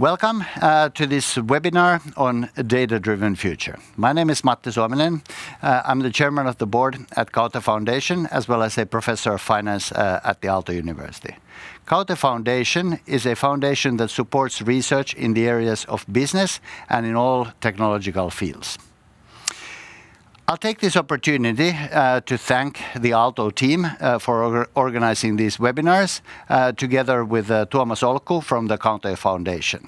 Welcome uh, to this webinar on a data-driven future. My name is Matti Suominen. Uh, I'm the Chairman of the Board at Kaute Foundation, as well as a Professor of Finance uh, at the Aalto University. Kaute Foundation is a foundation that supports research in the areas of business and in all technological fields. I'll take this opportunity uh, to thank the Aalto team uh, for organizing these webinars uh, together with Tuomas Olkku from the Kaute Foundation.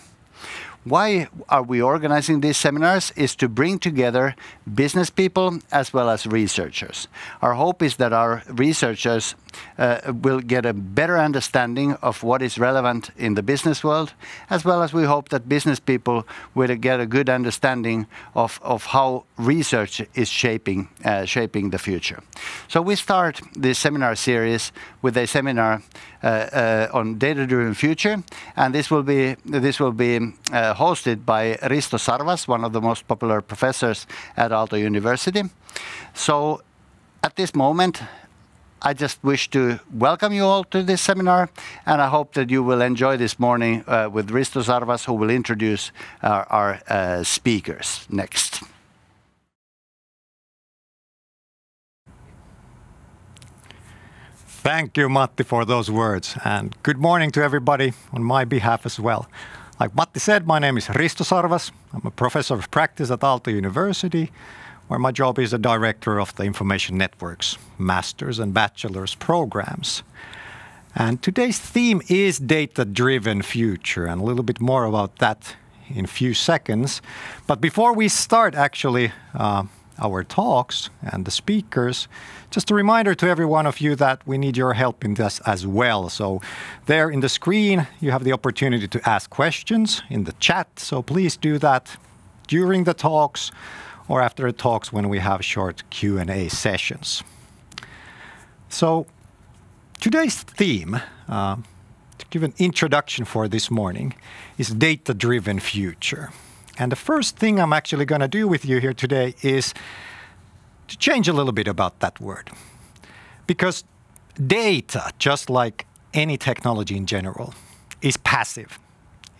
Why are we organizing these seminars? Is to bring together business people as well as researchers. Our hope is that our researchers uh, will get a better understanding of what is relevant in the business world, as well as we hope that business people will get a good understanding of of how research is shaping uh, shaping the future. So we start this seminar series with a seminar Uh, uh, on data-driven future, and this will be this will be uh hosted by Risto Sarvas, one of the most popular professors at Aalto University. So at this moment, I just wish to welcome you all to this seminar, and I hope that you will enjoy this morning uh, with Risto Sarvas, who will introduce our speakers next. Thank you, Matti, for those words, and good morning to everybody on my behalf as well. Like Matti said, my name is Risto Sarvas. I'm a Professor of Practice at Aalto University, where my job is a Director of the Information Networks Master's and Bachelor's programs. And today's theme is data-driven future, and a little bit more about that in a few seconds. But before we start actually uh, our talks and the speakers, just a reminder to every one of you that we need your help in this as well. So there in the screen, you have the opportunity to ask questions in the chat, so please do that during the talks or after the talks when we have short Q&A sessions. So today's theme, uh, to give an introduction for this morning, is data-driven future. And the first thing I'm actually gonna do with you here today is to change a little bit about that word. Because data, just like any technology in general, is passive.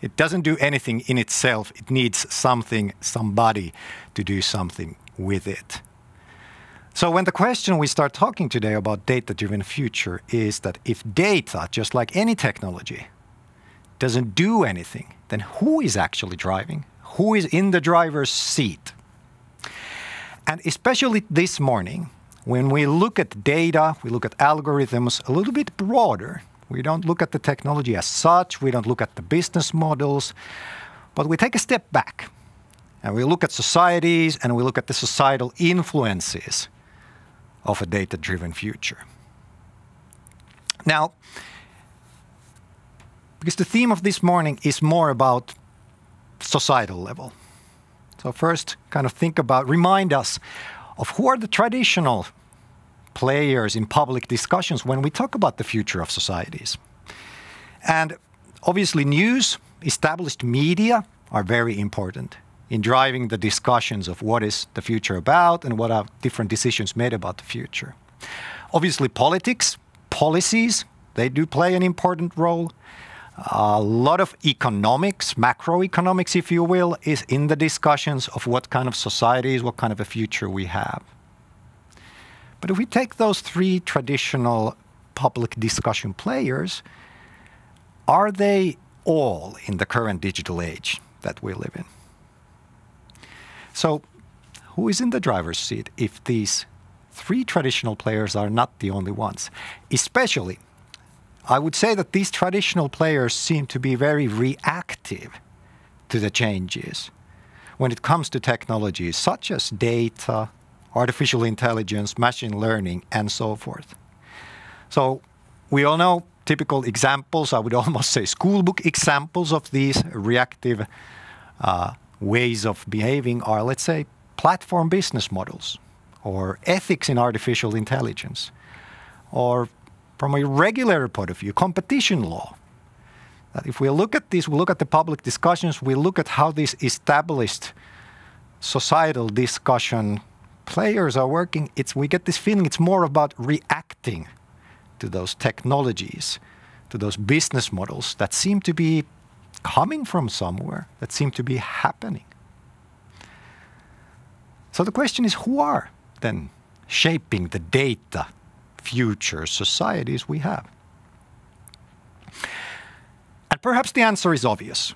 It doesn't do anything in itself. It needs something, somebody to do something with it. So when the question we start talking today about data-driven future is that if data, just like any technology, doesn't do anything, then who is actually driving? Who is in the driver's seat? And especially this morning, when we look at data, we look at algorithms a little bit broader. We don't look at the technology as such, we don't look at the business models, but we take a step back, and we look at societies, and we look at the societal influences of a data-driven future. Now, because the theme of this morning is more about societal level. First, kind of think about, remind us of who are the traditional players in public discussions when we talk about the future of societies. And obviously, news, established media are very important in driving the discussions of what is the future about and what are different decisions made about the future. Obviously, politics, policies, they do play an important role. A lot of economics, macroeconomics, if you will, is in the discussions of what kind of societies, what kind of a future we have. But if we take those three traditional public discussion players, are they all in the current digital age that we live in? So, who is in the driver's seat if these three traditional players are not the only ones? Especially, I would say that these traditional players seem to be very reactive to the changes when it comes to technologies such as data, artificial intelligence, machine learning, and so forth. So we all know typical examples, I would almost say schoolbook examples of these reactive uh, ways of behaving are, let's say, platform business models or ethics in artificial intelligence, or from a regulatory point of view, competition law. That If we look at this, we look at the public discussions, we look at how these established societal discussion players are working, it's, we get this feeling it's more about reacting to those technologies, to those business models that seem to be coming from somewhere, that seem to be happening. So the question is who are then shaping the data future societies we have? And perhaps the answer is obvious.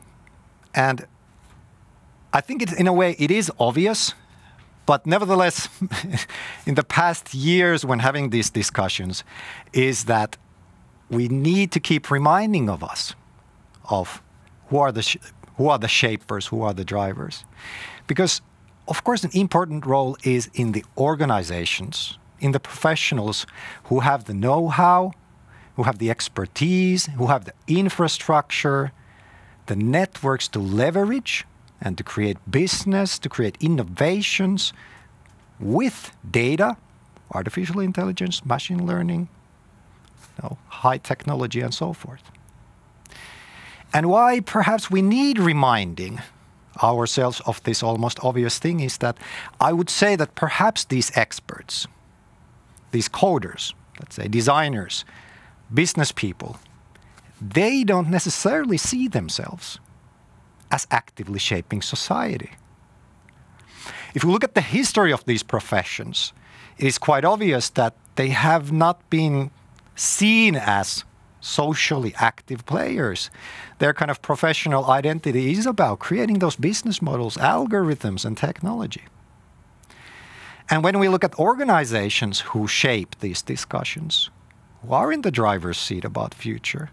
And I think it, in a way it is obvious, but nevertheless, in the past years when having these discussions, is that we need to keep reminding of us of who are the who are the shapers, who are the drivers, because of course an important role is in the organizations, in the professionals who have the know-how, who have the expertise, who have the infrastructure, the networks to leverage and to create business, to create innovations with data, artificial intelligence, machine learning, you know, high technology, and so forth. And why perhaps we need reminding ourselves of this almost obvious thing is that I would say that perhaps these experts, these coders, let's say designers, business people, they don't necessarily see themselves as actively shaping society. If you look at the history of these professions, it is quite obvious that they have not been seen as socially active players. Their kind of professional identity is about creating those business models, algorithms, and technology. And when we look at organizations who shape these discussions, who are in the driver's seat about future,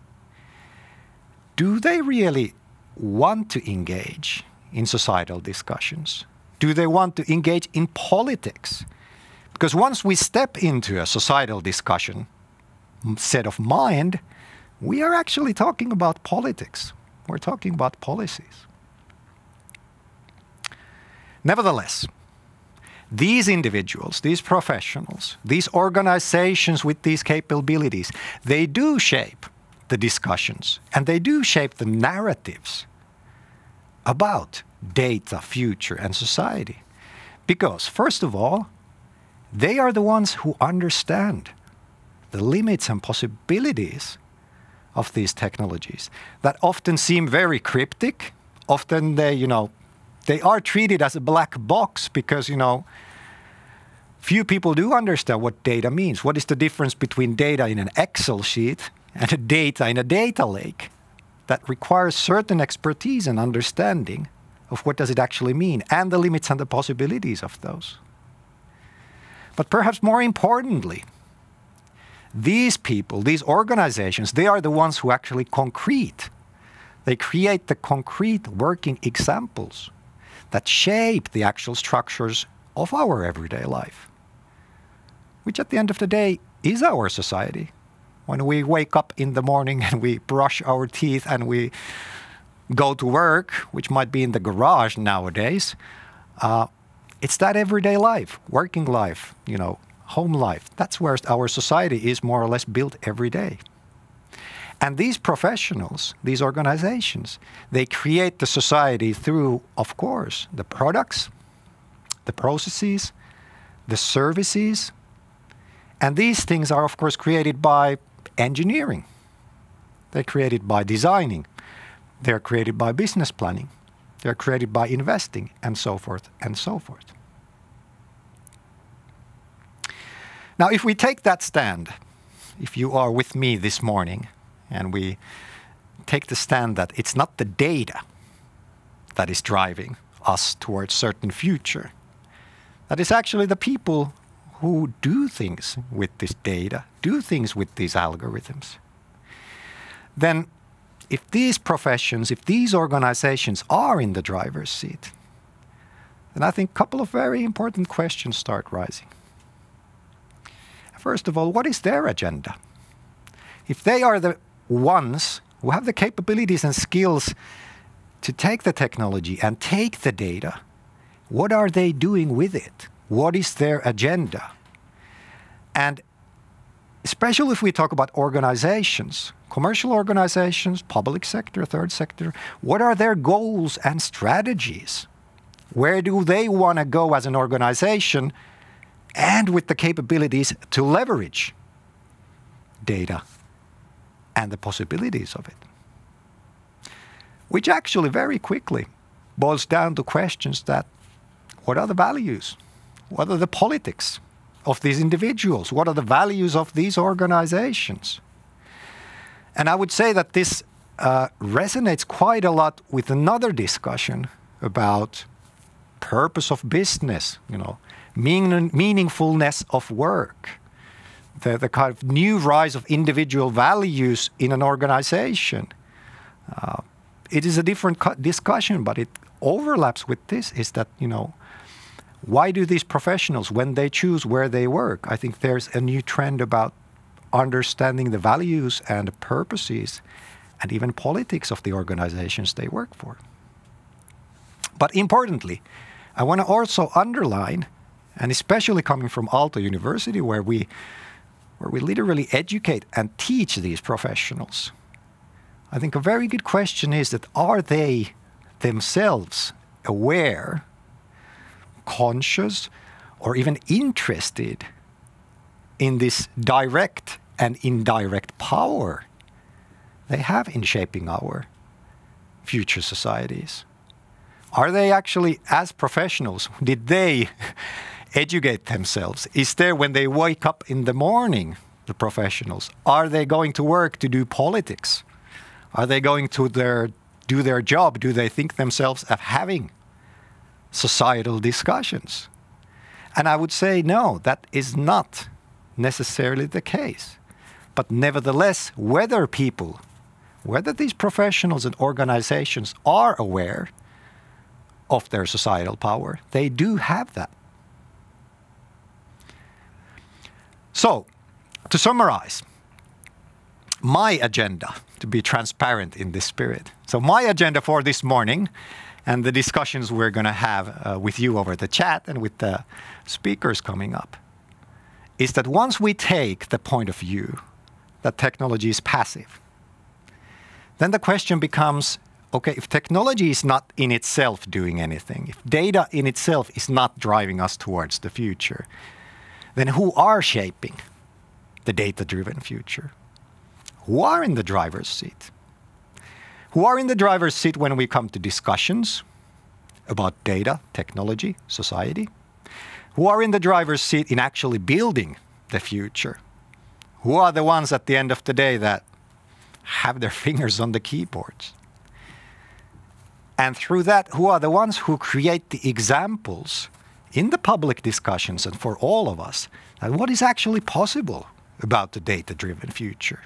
do they really want to engage in societal discussions? Do they want to engage in politics? Because once we step into a societal discussion set of mind, we are actually talking about politics. We're talking about policies. Nevertheless, these individuals, these professionals, these organizations with these capabilities, they do shape the discussions and they do shape the narratives about data, future, and society. Because, first of all, they are the ones who understand the limits and possibilities of these technologies that often seem very cryptic. Often they, you know, they are treated as a black box because, you know, few people do understand what data means. What is the difference between data in an Excel sheet and a data in a data lake? That requires certain expertise and understanding of what does it actually mean and the limits and the possibilities of those. But perhaps more importantly, these people, these organizations, they are the ones who actually concrete. They create the concrete working examples that shape the actual structures of our everyday life, which at the end of the day is our society. When we wake up in the morning and we brush our teeth and we go to work, which might be in the garage nowadays, uh, it's that everyday life, working life, you know, home life. That's where our society is more or less built every day. And these professionals, these organizations, they create the society through, of course, the products, the processes, the services. And these things are, of course, created by engineering. They're created by designing. They're created by business planning. They're created by investing, and so forth and so forth. Now, if we take that stand, if you are with me this morning, and we take the stand that it's not the data that is driving us towards certain future, that is actually the people who do things with this data, do things with these algorithms, then if these professions, if these organizations are in the driver's seat, then I think a couple of very important questions start rising. First of all, what is their agenda? If they are the ones who have the capabilities and skills to take the technology and take the data, what are they doing with it? What is their agenda? And especially if we talk about organizations, commercial organizations, public sector, third sector, what are their goals and strategies? Where do they want to go as an organization and with the capabilities to leverage data and the possibilities of it. which actually very quickly boils down to questions that what are the values? What are the politics of these individuals? What are the values of these organizations? And I would say that this uh, resonates quite a lot with another discussion about purpose of business, you know, meaning, meaningfulness of work, the, the kind of new rise of individual values in an organization. Uh, it is a different discussion, but it overlaps with this is that, you know, why do these professionals, when they choose where they work, I think there's a new trend about understanding the values and purposes and even politics of the organizations they work for. But importantly, I want to also underline, and especially coming from Aalto University, where we, where we literally educate and teach these professionals, I think a very good question is that are they themselves aware, conscious, or even interested in this direct and indirect power they have in shaping our future societies? Are they actually, as professionals, did they educate themselves? Is there, when they wake up in the morning, the professionals, are they going to work to do politics? Are they going to their, do their job? Do they think themselves of having societal discussions? And I would say, no, that is not necessarily the case. But nevertheless, whether people whether these professionals and organizations are aware of their societal power. They do have that. So, to summarize, my agenda, to be transparent in this spirit. So, my agenda for this morning and the discussions we're going to have uh, with you over the chat and with the speakers coming up is that once we take the point of view that technology is passive, then the question becomes okay, if technology is not in itself doing anything, if data in itself is not driving us towards the future, then who are shaping the data driven future? Who are in the driver's seat? Who are in the driver's seat when we come to discussions about data, technology, society? Who are in the driver's seat in actually building the future? Who are the ones at the end of the day that have their fingers on the keyboards. And through that, who are the ones who create the examples in the public discussions and for all of us what is actually possible about the data driven future.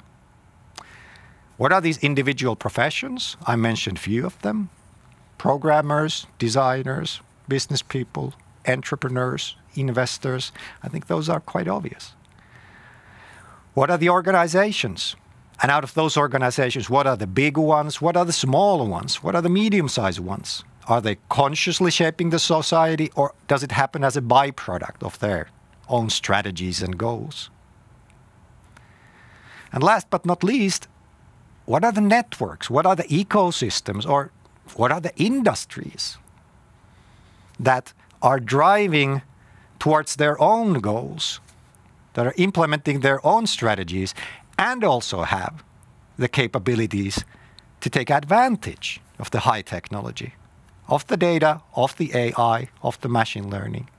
What are these individual professions? I mentioned a few of them programmers, designers, business people, entrepreneurs, investors. I think those are quite obvious. What are the organizations? And out of those organizations, what are the big ones? What are the smaller ones? What are the medium sized ones? Are they consciously shaping the society or does it happen as a byproduct of their own strategies and goals? And last but not least, what are the networks? What are the ecosystems or what are the industries that are driving towards their own goals, that are implementing their own strategies and also have the capabilities to take advantage of the high technology, of the data, of the AI, of the machine learning,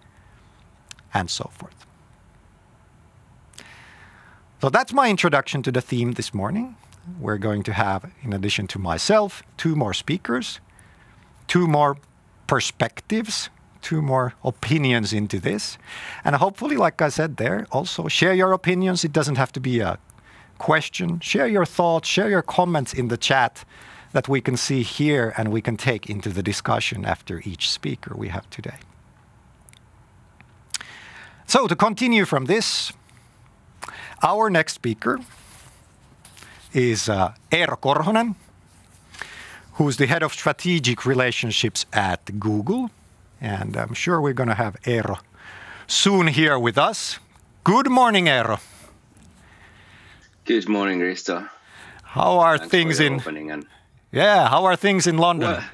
and so forth. So that's my introduction to the theme this morning. We're going to have, in addition to myself, two more speakers, two more perspectives, two more opinions into this. And hopefully, like I said there, also share your opinions. It doesn't have to be a question, share your thoughts, share your comments in the chat that we can see here and we can take into the discussion after each speaker we have today. So to continue from this, our next speaker is uh, Eero Korhonen, who's the head of strategic relationships at Google. And I'm sure we're going to have Eero soon here with us. Good morning, Eero. Good morning, Risto. How are Thanks things in? And... Yeah, how are things in London? Well,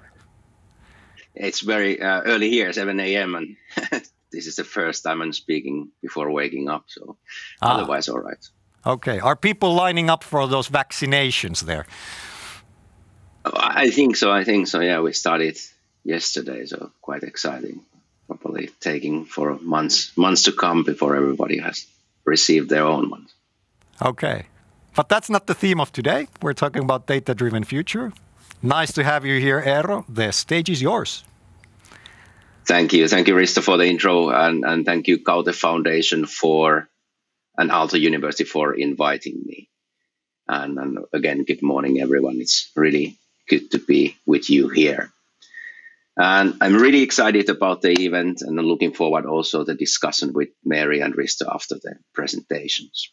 it's very uh, early here, 7 a.m., and this is the first time I'm speaking before waking up, so ah. otherwise, all right. Okay. Are people lining up for those vaccinations there? I think so. I think so. Yeah, we started yesterday, so quite exciting. Probably taking for months months to come before everybody has received their own ones. Okay, but that's not the theme of today. We're talking about data-driven future. Nice to have you here, Eero. The stage is yours. Thank you. Thank you, Risto, for the intro, and, and thank you, Kaute Foundation, for and Aalto University for inviting me. And, and again, good morning, everyone. It's really good to be with you here. And I'm really excited about the event and I'm looking forward also the discussion with Meeri and Risto after the presentations.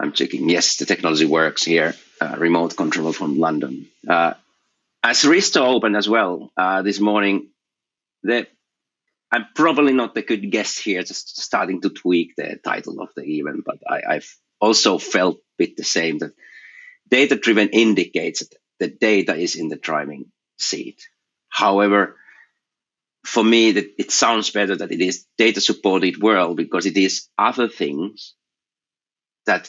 I'm checking. Yes, the technology works here. Uh, remote control from London. Uh, as Risto opened as well uh, this morning, the, I'm probably not the good guest here, just starting to tweak the title of the event, but I, have also felt a bit the same that data driven indicates that the data is in the driving seat. However, for me, that it sounds better that it is data supported world because it is other things that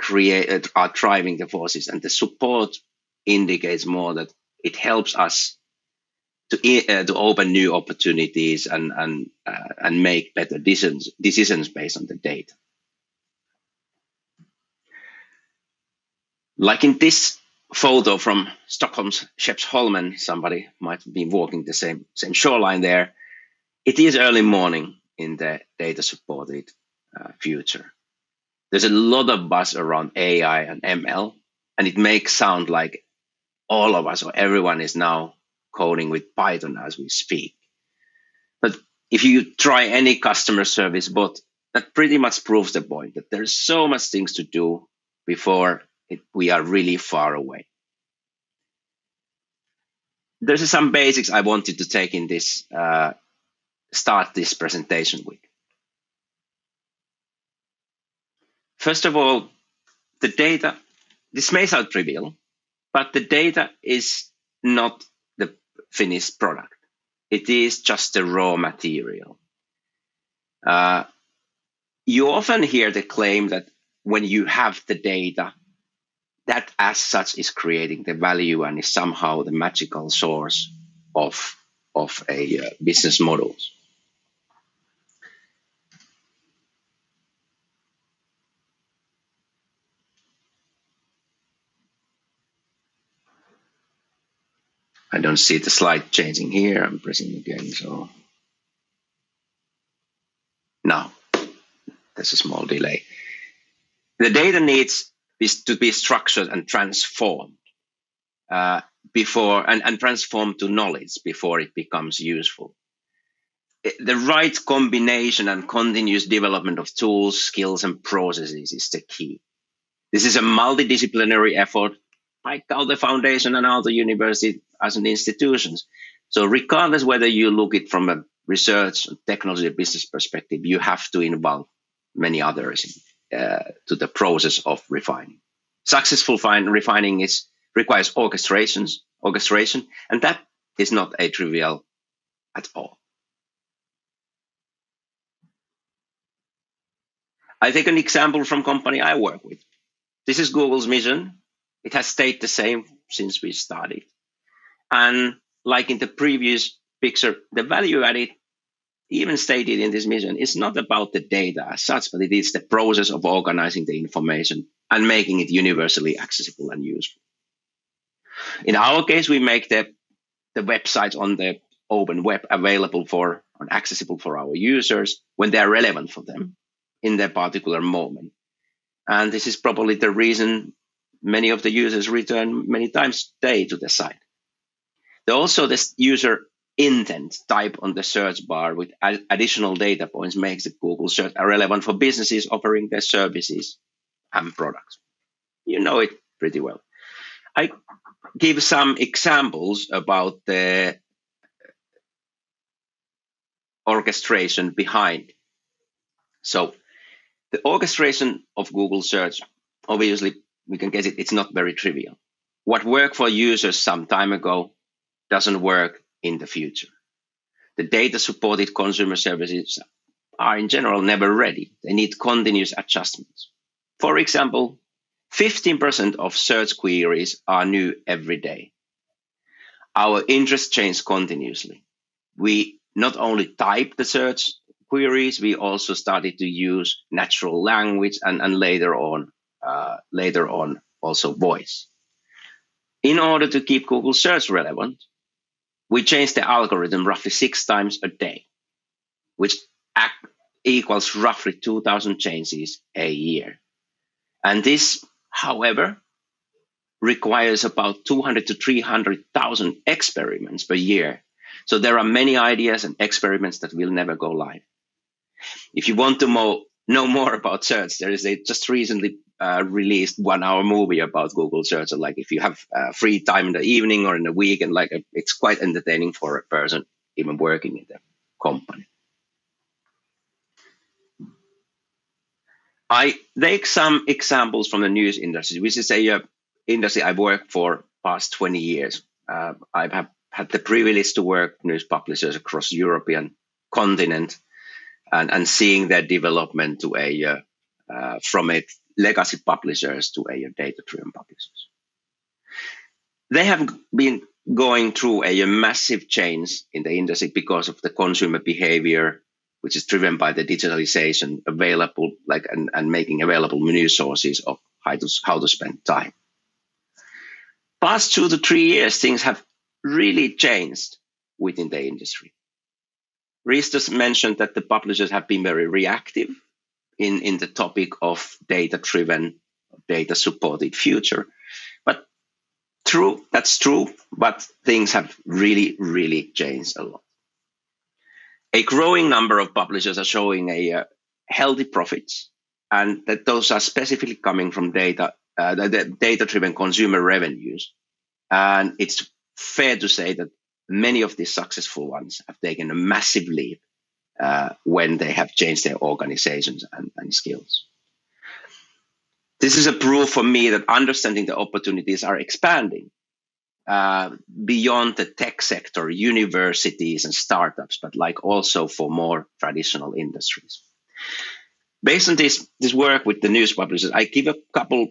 create are driving the forces, and the support indicates more that it helps us to uh, to open new opportunities and and uh, and make better decisions decisions based on the data. Like in this photo from Stockholm's Sheps Skeppsholmen, somebody might be walking the same same shoreline there. It is early morning in the data supported uh, future. There's a lot of buzz around AI and ML, and it makes sound like all of us or everyone is now coding with Python as we speak. But if you try any customer service bot, that pretty much proves the point that there's so much things to do before it, we are really far away. There's some basics I wanted to take in this, uh, start this presentation with. First of all, the data, this may sound trivial, but the data is not the finished product. It is just the raw material. Uh, you often hear the claim that when you have the data, that as such is creating the value and is somehow the magical source of, of a uh, business models. I don't see the slide changing here. I'm pressing again, so now there's a small delay. The data needs is to be structured and transformed uh, before and, and transformed to knowledge before it becomes useful. The right combination and continuous development of tools, skills, and processes is the key. This is a multidisciplinary effort by Kaute Foundation and Aalto University as an institutions. So regardless whether you look it from a research, technology, business perspective, you have to involve many others uh, to the process of refining. Successful fine, refining is requires orchestrations, orchestration, and that is not a trivial at all. I take an example from company I work with. This is Google's mission it has stayed the same since we started. And like in the previous picture, the value added, even stated in this mission, is not about the data as such, but it is the process of organizing the information and making it universally accessible and useful. In our case, we make the, the websites on the open web available for and accessible for our users when they are relevant for them in their particular moment. And this is probably the reason many of the users return many times a day to the site. Also this user intent type on the search bar with additional data points makes the Google search relevant for businesses offering their services and products. You know it pretty well. I give some examples about the orchestration behind. So the orchestration of Google search obviously we can guess it, it's not very trivial. What worked for users some time ago doesn't work in the future. The data supported consumer services are in general never ready. They need continuous adjustments. For example, 15% of search queries are new every day. Our interest changes continuously. We not only type the search queries, we also started to use natural language and, and later on, uh, later on also voice. In order to keep Google search relevant, we change the algorithm roughly six times a day, which equals roughly 2,000 changes a year. And this, however, requires about 200 to 300,000 experiments per year. So there are many ideas and experiments that will never go live. If you want to mo- know more about search, there is a just recently uh, released one hour movie about Google search. So like if you have uh, free time in the evening or in the week, and like it's quite entertaining for a person even working in the company. I take some examples from the news industry, which is a uh, industry I've worked for past 20 years. Uh, I've had the privilege to work news publishers across European continent and, and seeing their development to a uh, uh, from a legacy publishers to a data-driven publishers. They have been going through a, massive change in the industry because of the consumer behavior, which is driven by the digitalization available, like and, and making available news sources of how to, how to spend time. Past two to three years, things have really changed within the industry. Risto mentioned that the publishers have been very reactive in, in the topic of data driven, data supported future. But true, that's true, but things have really, really changed a lot. A growing number of publishers are showing a uh, healthy profits, and that those are specifically coming from data, uh, the data driven consumer revenues. And it's fair to say that many of these successful ones have taken a massive leap uh, when they have changed their organizations and, and skills. This is a proof for me that understanding the opportunities are expanding uh, beyond the tech sector, universities and startups, but like also for more traditional industries. Based on this, this work with the news publishers, I give a couple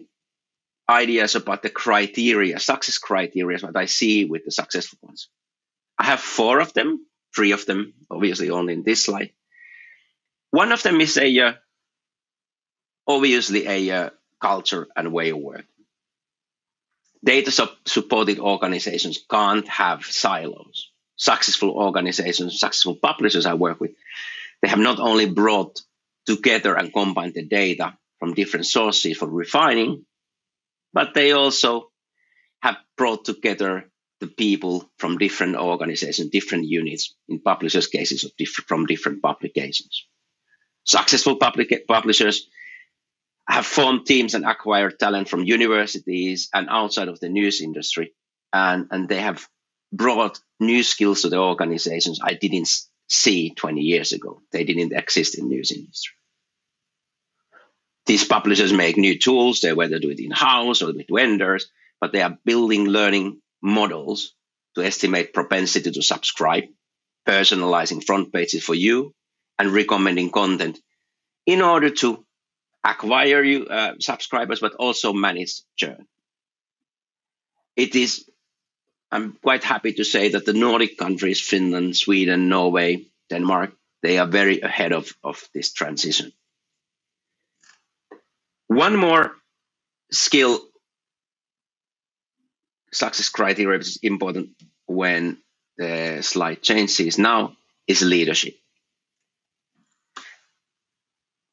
ideas about the criteria, success criteria, what I see with the successful ones. I have four of them three of them, obviously only in this slide. One of them is a uh, obviously a uh, culture and way of work. Data supported organizations can't have silos. Successful organizations, successful publishers I work with, they have not only brought together and combined the data from different sources for refining, but they also have brought together the people from different organizations, different units, in publishers' cases of diff- from different publications. Successful public- publishers have formed teams and acquired talent from universities and outside of the news industry, and, and they have brought new skills to the organizations I didn't see 20 years ago. They didn't exist in news industry. These publishers make new tools, they whether do it in house or with vendors, but they are building learning models to estimate propensity to subscribe, personalizing front pages for you, and recommending content in order to acquire you uh, subscribers, but also manage churn. It is. I'm quite happy to say that the Nordic countries, Finland, Sweden, Norway, Denmark, they are very ahead of, of this transition. One more skill success criteria which is important when the slide changes now is leadership.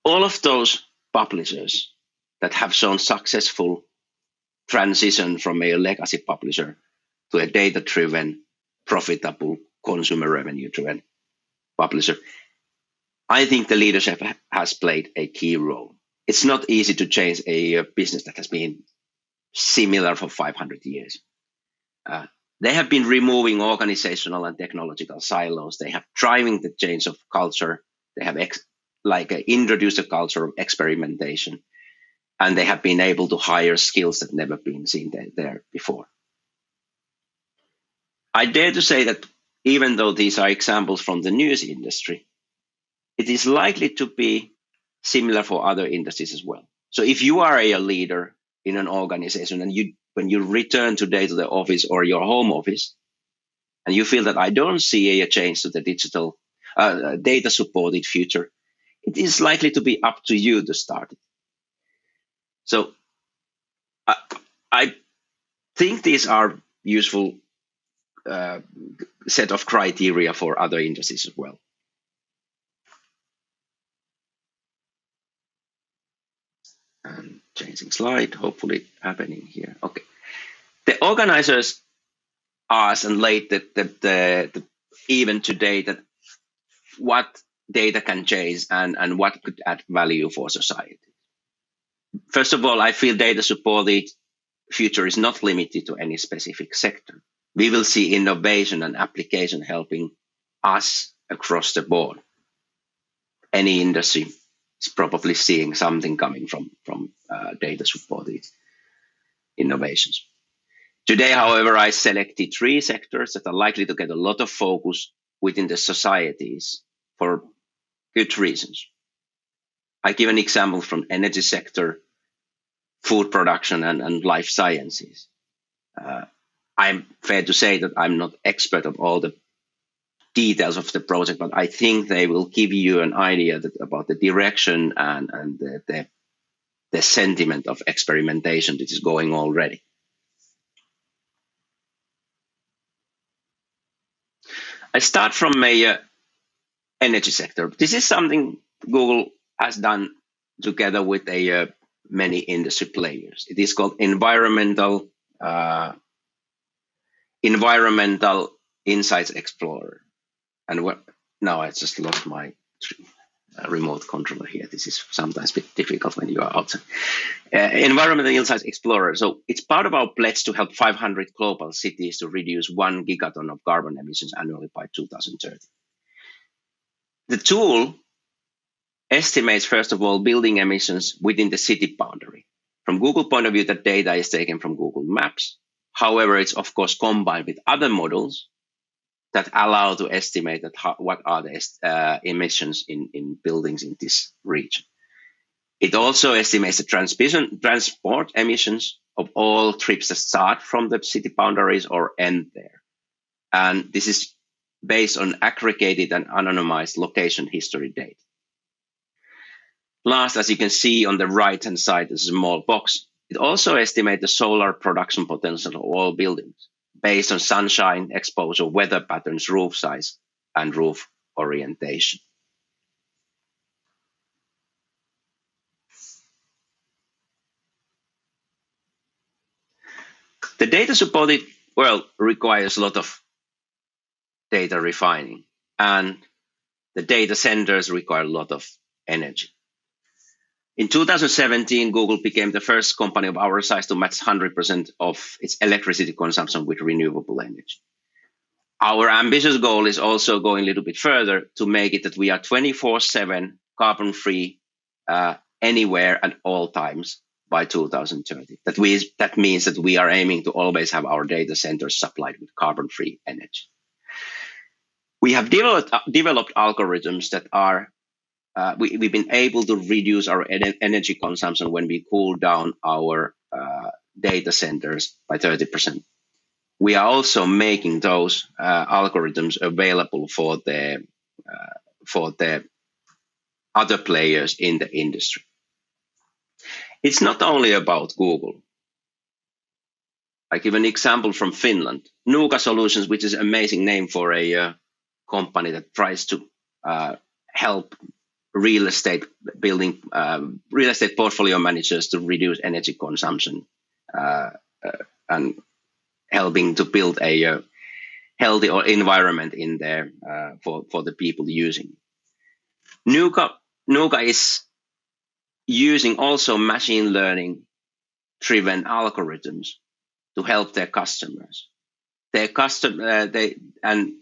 All of those publishers that have shown successful transition from a legacy publisher to a data driven, profitable, consumer revenue driven publisher, I think the leadership has played a key role. It's not easy to change a business that has been similar for 500 years. Uh, they have been removing organizational and technological silos. They have driving the change of culture. They have ex- like uh, introduced a culture of experimentation, and they have been able to hire skills that never been seen there, there before. I dare to say that even though these are examples from the news industry, it is likely to be similar for other industries as well. So if you are a leader in an organization and you when you return today to the office or your home office and you feel that I don't see a change to the digital uh, data supported future, it is likely to be up to you to start it. So I, I think these are useful uh, set of criteria for other industries as well. And changing slide, hopefully happening here. Okay. The organizers asked and laid the, the, the, the even today that what data can change and, and what could add value for society. First of all, I feel data supported future is not limited to any specific sector. We will see innovation and application helping us across the board. Any industry is probably seeing something coming from, from uh, data supported innovations. Today, however, I selected three sectors that are likely to get a lot of focus within the societies for good reasons. I give an example from energy sector, food production, and, and life sciences. Uh, I'm fair to say that I'm not expert of all the details of the project, but I think they will give you an idea that, about the direction and, and the, the, the sentiment of experimentation that is going already. I start from a uh, energy sector. This is something Google has done together with a uh, many industry players. It is called environmental uh, environmental insights explorer. And what now I just lost my uh, remote controller here. This is sometimes a bit difficult when you are outside. Uh, environmental insights explorer. So it's part of our pledge to help 500 global cities to reduce one gigaton of carbon emissions annually by 2030 the tool estimates, first of all, building emissions within the city boundary. From Google point of view, the data is taken from Google Maps. However, it's of course combined with other models that allow to estimate that how, what are the uh, emissions in, in buildings in this region. It also estimates the transmission, transport emissions of all trips that start from the city boundaries or end there. And this is based on aggregated and anonymized location history data. Last, as you can see on the right-hand side, a small box. It also estimates the solar production potential of all buildings based on sunshine exposure, weather patterns, roof size, and roof orientation. The data supported world requires a lot of data refining. And the data centers require a lot of energy. In 2017, Google became the first company of our size to match 100% of its electricity consumption with renewable energy. Our ambitious goal is also going a little bit further to make it that we are 24 7 carbon free uh, anywhere at all times by 2030. That, we, that means that we are aiming to always have our data centers supplied with carbon free energy we have developed, uh, developed algorithms that are uh, we, have been able to reduce our energy consumption when we cool down our uh, data centers by 30%. We are also making those uh, algorithms available for the uh, for the other players in the industry. It's not only about Google. I give an example from Finland. Nuuka Solutions, which is an amazing name for a uh, company that tries to uh, help real estate building um, real estate portfolio managers to reduce energy consumption uh, uh, and helping to build a uh, healthy environment in there uh, for for the people using. Nuuka Nuuka is using also machine learning driven algorithms to help their customers. Their custom uh, they and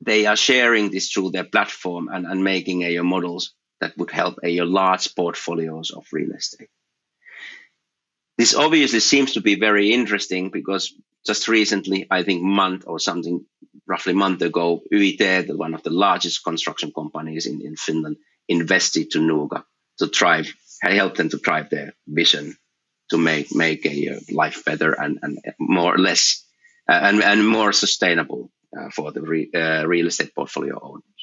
they are sharing this through their platform and, and making a models that would help a large portfolios of real estate. This obviously seems to be very interesting because just recently, I think month or something, roughly month ago, YIT, one of the largest construction companies in, in Finland, invested to Nuuka to drive, help them to drive their vision to make make a life better and, and more or less uh, and, and more sustainable uh, for the re, uh, real estate portfolio owners.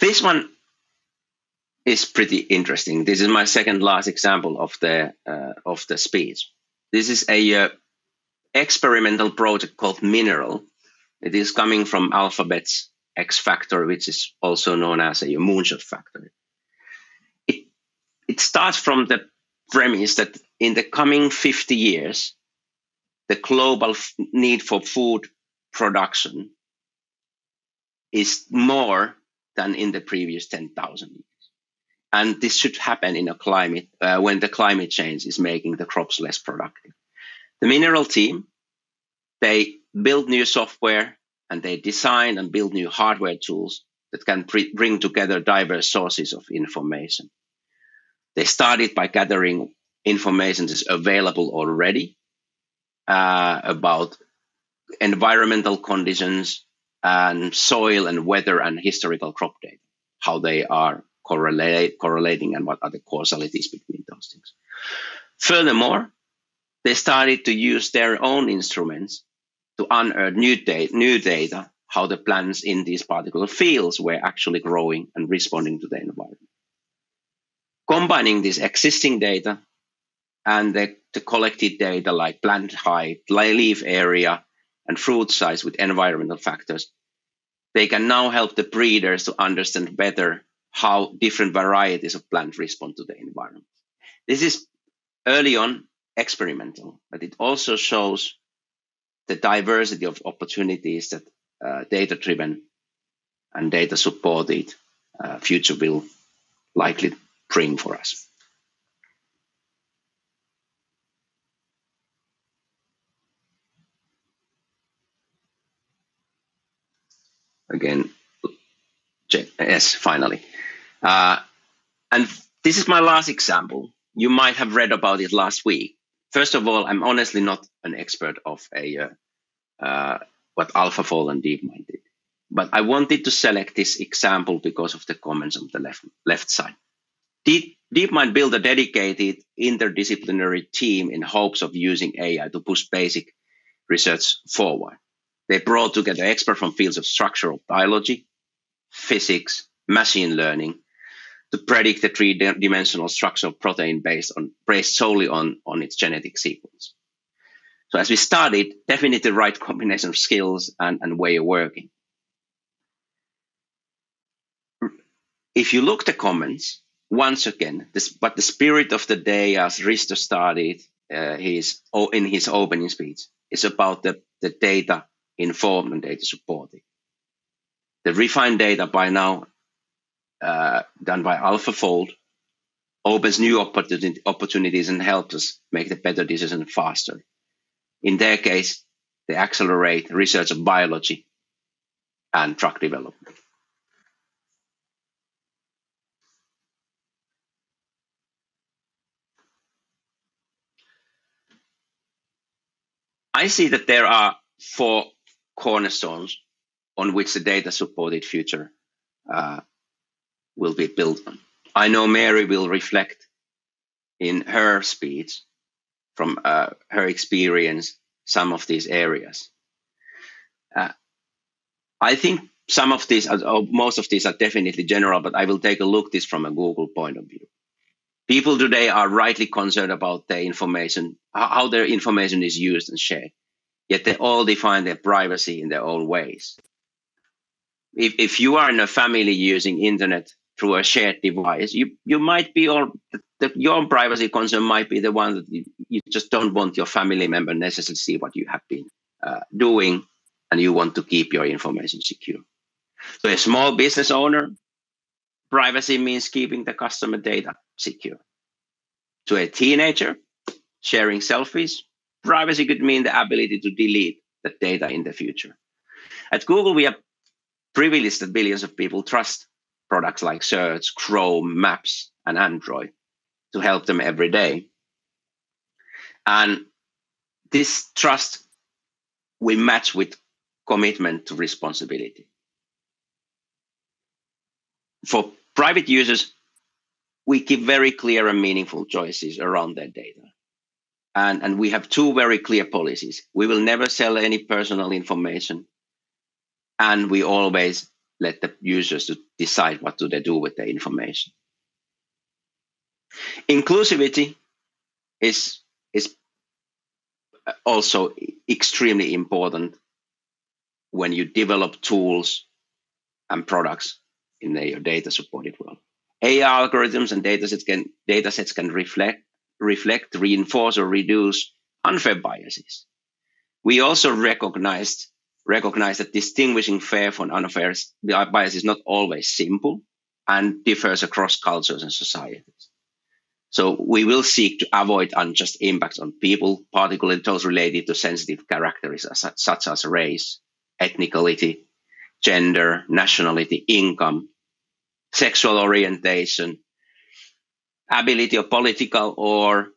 This one is pretty interesting. This is my second last example of the uh, of the speech. This is a uh, experimental project called Mineral. It is coming from Alphabet's X Factor, which is also known as a moonshot factory. It it starts from the premise that in the coming 50 years, the global need for food production is more than in the previous 10,000 years. And this should happen in a climate uh, when the climate change is making the crops less productive. The mineral team, they build new software and they design and build new hardware tools that can pre- bring together diverse sources of information. They started by gathering information that's available already uh, about environmental conditions and soil and weather and historical crop data, how they are correlate, correlating and what are the causalities between those things. Furthermore, they started to use their own instruments to unearth new data, new data, how the plants in these particular fields were actually growing and responding to the environment. Combining this existing data and the, the collected data like plant height, leaf area, and fruit size with environmental factors, they can now help the breeders to understand better how different varieties of plants respond to the environment. This is early on experimental, but it also shows the diversity of opportunities that uh, data driven and data supported uh, future will likely bring for us. Again, yes, finally. Uh, and this is my last example. You might have read about it last week. First of all, I'm honestly not an expert of a uh, uh, what AlphaFold and DeepMind did, but I wanted to select this example because of the comments on the left left side. Deep, DeepMind built a dedicated interdisciplinary team in hopes of using AI to push basic research forward. They brought together experts from fields of structural biology, physics, machine learning, to predict the three-dimensional structure of protein based on based solely on, on its genetic sequence. So as we started, definitely the right combination of skills and, and way of working. If you look the comments, once again, this, but the spirit of the day as Risto started uh, his, in his opening speech is about the, the data informed and data supported. The refined data by now uh, done by AlphaFold opens new opportunities and helps us make the better decision faster. In their case, they accelerate research of biology and drug development. I see that there are four cornerstones on which the data supported future uh, will be built on. I know Meeri will reflect in her speech from uh, her experience some of these areas. Uh, I think some of these, uh, most of these are definitely general, but I will take a look this from a Google point of view. People today are rightly concerned about their information, how their information is used and shared, yet they all define their privacy in their own ways. If, if you are in a family using internet through a shared device, you you might be or the, your privacy concern might be the one that you, you, just don't want your family member necessarily see what you have been uh, doing, and you want to keep your information secure. So a small business owner, privacy means keeping the customer data secure. To a teenager, sharing selfies, privacy could mean the ability to delete the data in the future. At Google, we are privileged that billions of people trust products like Search, Chrome, Maps, and Android to help them every day. And this trust we match with commitment to responsibility. For private users, we give very clear and meaningful choices around their data. And, and we have two very clear policies. We will never sell any personal information. And we always let the users to decide what do they do with the information. Inclusivity is, is also extremely important when you develop tools and products in a data supported world. AI algorithms and datasets can datasets can reflect reflect, reinforce, or reduce unfair biases. We also recognized recognize that distinguishing fair from unfair bias is not always simple and differs across cultures and societies. So we will seek to avoid unjust impacts on people, particularly those related to sensitive characteristics such as race, ethnicity, gender, nationality, income, sexual orientation, ability of political or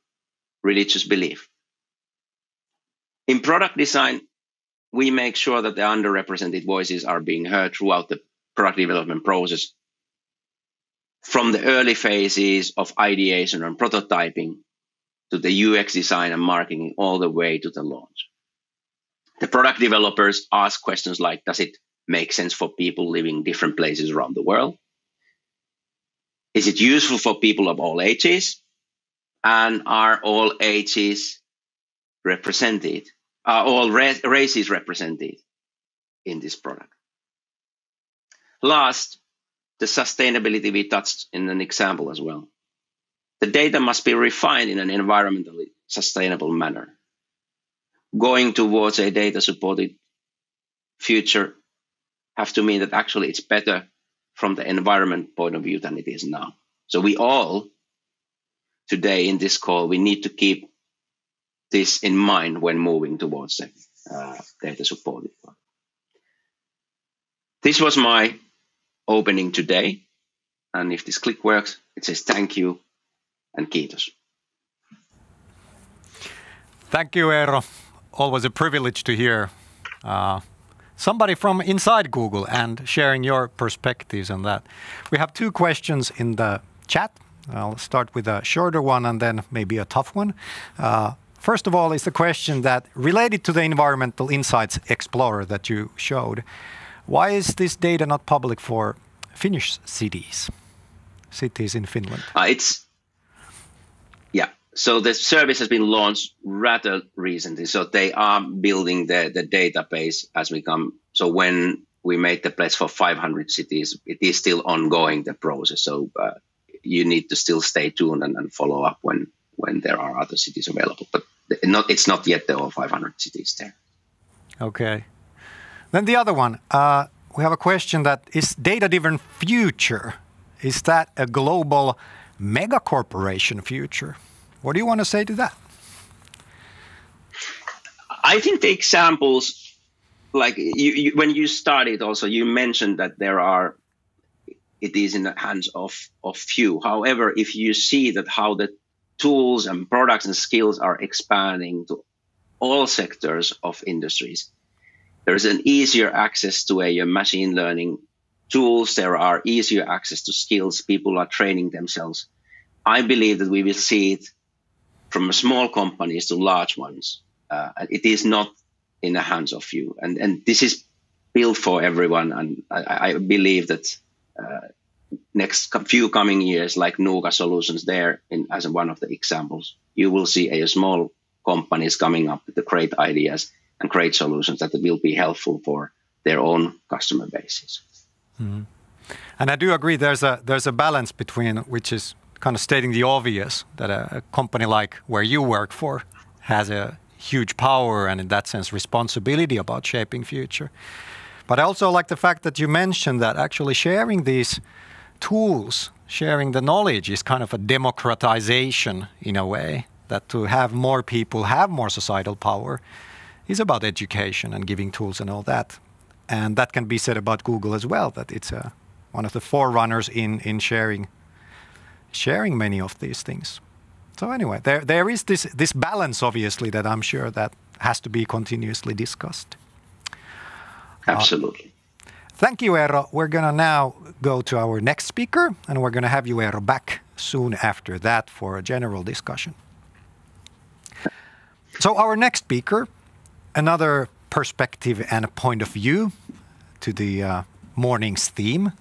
religious belief. In product design, we make sure that the underrepresented voices are being heard throughout the product development process from the early phases of ideation and prototyping to the UX design and marketing all the way to the launch. The product developers ask questions like Does it make sense for people living different places around the world? Is it useful for people of all ages? And are all ages represented? Are all races represented in this product? Last, the sustainability we touched in an example as well. The data must be refined in an environmentally sustainable manner. Going towards a data supported future have to mean that actually it's better from the environment point of view than it is now. So we all today in this call, we need to keep this in mind when moving towards the uh, data supported one. This was my opening today. And if this click works, it says thank you and kiitos. Thank you, Eero. Always a privilege to hear uh, somebody from inside Google and sharing your perspectives on that. We have two questions in the chat. I'll start with a shorter one and then maybe a tough one. Uh, first of all, is the question that related to the Environmental Insights Explorer that you showed. Why is this data not public for Finnish cities, cities in Finland? Uh, it's. So the service has been launched rather recently. So they are building the the database as we come. So when we made the pledge for 500 cities, it is still ongoing the process. So uh, you need to still stay tuned and, and follow up when when there are other cities available. But not it's not yet the all 500 cities there. Okay. Then the other one, uh, we have a question that is data-driven future. Is that a global mega corporation future? What do you want to say to that? I think the examples, like you, you, when you started, also you mentioned that there are, it is in the hands of of few. However, if you see that how the tools and products and skills are expanding to all sectors of industries, there's an easier access to a machine learning tools. There are easier access to skills. People are training themselves. I believe that we will see it from small companies to large ones. Uh, it is not in the hands of you, and and this is built for everyone. And I, I believe that uh, next few coming years, like Nuga Solutions, there in, as one of the examples, you will see a small companies coming up with the great ideas and create solutions that will be helpful for their own customer bases. Mm-hmm. And I do agree. There's a there's a balance between which is kind of stating the obvious that a, a company like where you work for has a huge power and in that sense responsibility about shaping future. But I also like the fact that you mentioned that actually sharing these tools, sharing the knowledge is kind of a democratization in a way that to have more people have more societal power is about education and giving tools and all that. And that can be said about Google as well, that it's a, uh, one of the forerunners in, in sharing, sharing many of these things. So anyway, there, there is this, this balance, obviously, that I'm sure that has to be continuously discussed. Absolutely. Uh, Thank you, Eero. We're going to now go to our next speaker, and we're going to have you, Eero, back soon after that for a general discussion. So, our next speaker, another perspective and a point of view to the uh, morning's theme,